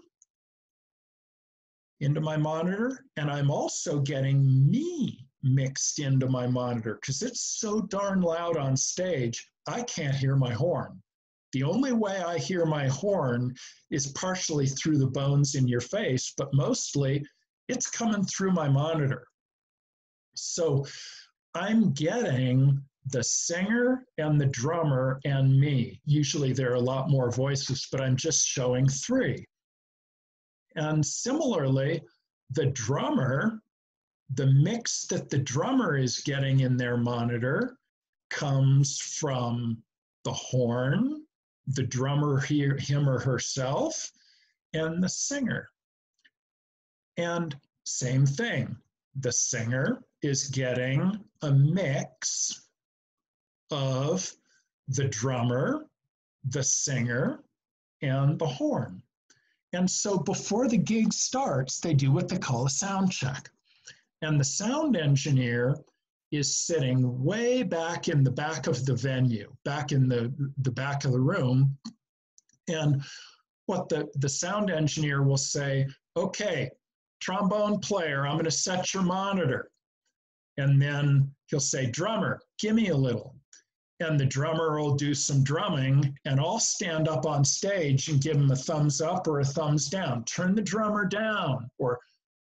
into my monitor, and I'm also getting me mixed into my monitor because it's so darn loud on stage, I can't hear my horn. The only way I hear my horn is partially through the bones in your face, but mostly it's coming through my monitor. So I'm getting the singer and the drummer and me. Usually there are a lot more voices, but I'm just showing three. And similarly, the drummer, the mix that the drummer is getting in their monitor comes from the horn, the drummer, he, him or herself, and the singer. And same thing, the singer is getting a mix of the drummer, the singer, and the horn. And so before the gig starts, they do what they call a sound check. And the sound engineer is sitting way back in the back of the venue, back in the, the back of the room. And what the, the sound engineer will say, okay, trombone player, I'm going to set your monitor. And then he'll say, drummer, give me a little. And the drummer will do some drumming, and I'll stand up on stage and give him a thumbs up or a thumbs down. Turn the drummer down, or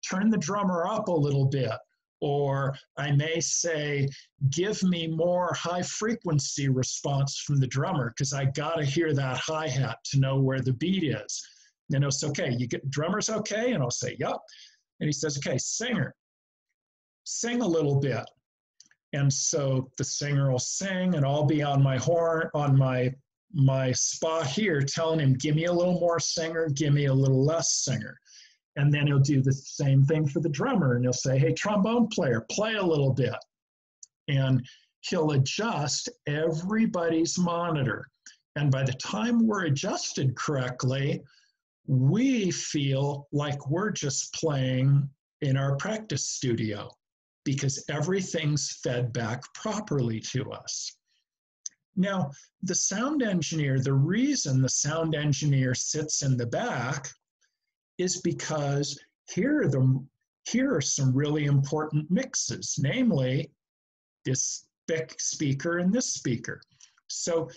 turn the drummer up a little bit or I may say, give me more high frequency response from the drummer because I got to hear that hi hat to know where the beat is. And it's okay, you get drummer's okay? And I'll say, yep. And he says, okay, singer, sing a little bit. And so the singer will sing, and I'll be on my horn, on my my spot here, telling him, give me a little more singer, give me a little less singer. And then he'll do the same thing for the drummer and he'll say, hey, trombone player, play a little bit. And he'll adjust everybody's monitor. And by the time we're adjusted correctly, we feel like we're just playing in our practice studio because everything's fed back properly to us. Now, the sound engineer, the reason the sound engineer sits in the back is because here are, the, here are some really important mixes, namely this big speaker and this speaker. So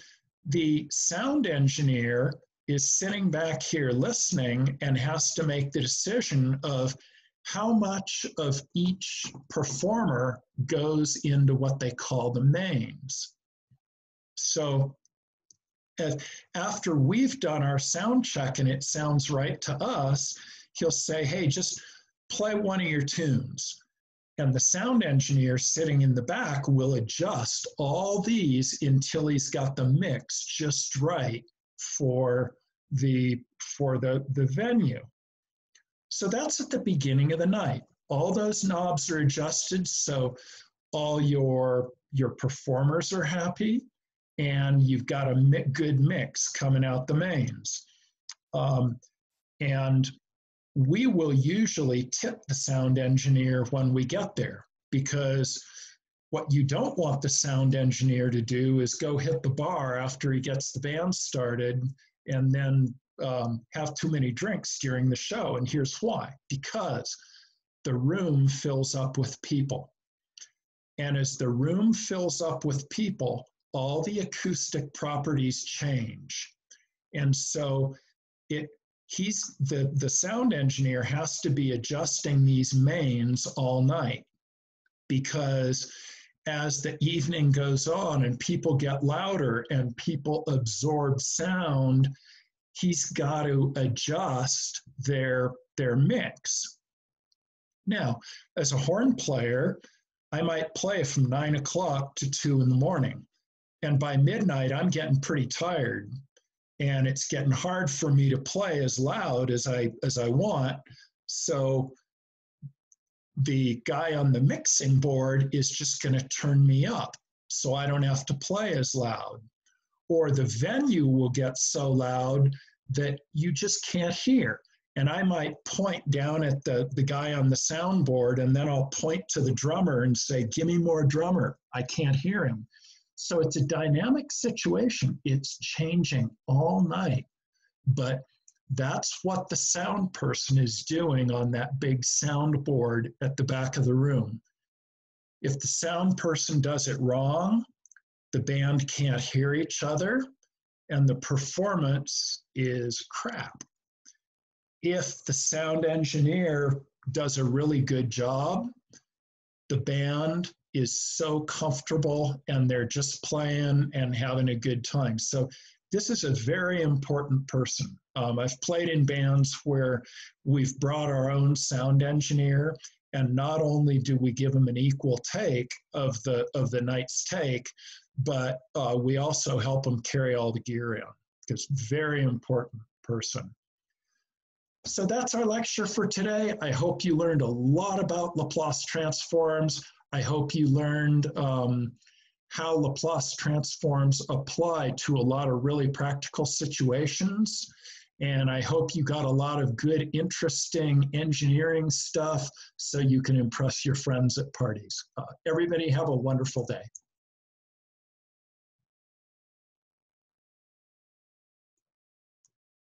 the sound engineer is sitting back here listening and has to make the decision of how much of each performer goes into what they call the mains. So after we've done our sound check and it sounds right to us, he'll say, hey, just play one of your tunes. And the sound engineer sitting in the back will adjust all these until he's got the mix just right for the for the, the venue. So that's at the beginning of the night. All those knobs are adjusted so all your your performers are happy and you've got a mi good mix coming out the mains. Um, and we will usually tip the sound engineer when we get there because what you don't want the sound engineer to do is go hit the bar after he gets the band started and then um, have too many drinks during the show. And here's why because the room fills up with people. And as the room fills up with people, all the acoustic properties change. And so it he's the the sound engineer has to be adjusting these mains all night because as the evening goes on and people get louder and people absorb sound he's got to adjust their their mix now as a horn player i might play from nine o'clock to two in the morning and by midnight i'm getting pretty tired and it's getting hard for me to play as loud as i as i want so the guy on the mixing board is just going to turn me up so i don't have to play as loud or the venue will get so loud that you just can't hear and I might point down at the, the guy on the soundboard and then I'll point to the drummer and say, Give me more drummer. I can't hear him. So it's a dynamic situation. It's changing all night. But that's what the sound person is doing on that big soundboard at the back of the room. If the sound person does it wrong, the band can't hear each other and the performance is crap. If the sound engineer does a really good job, the band is so comfortable and they're just playing and having a good time. So this is a very important person. Um, I've played in bands where we've brought our own sound engineer, and not only do we give them an equal take of the of the night's take, but uh, we also help them carry all the gear in. It's very important person. So that's our lecture for today. I hope you learned a lot about Laplace transforms. I hope you learned um, how Laplace transforms apply to a lot of really practical situations. And I hope you got a lot of good, interesting engineering stuff so you can impress your friends at parties. Uh, everybody have a wonderful day.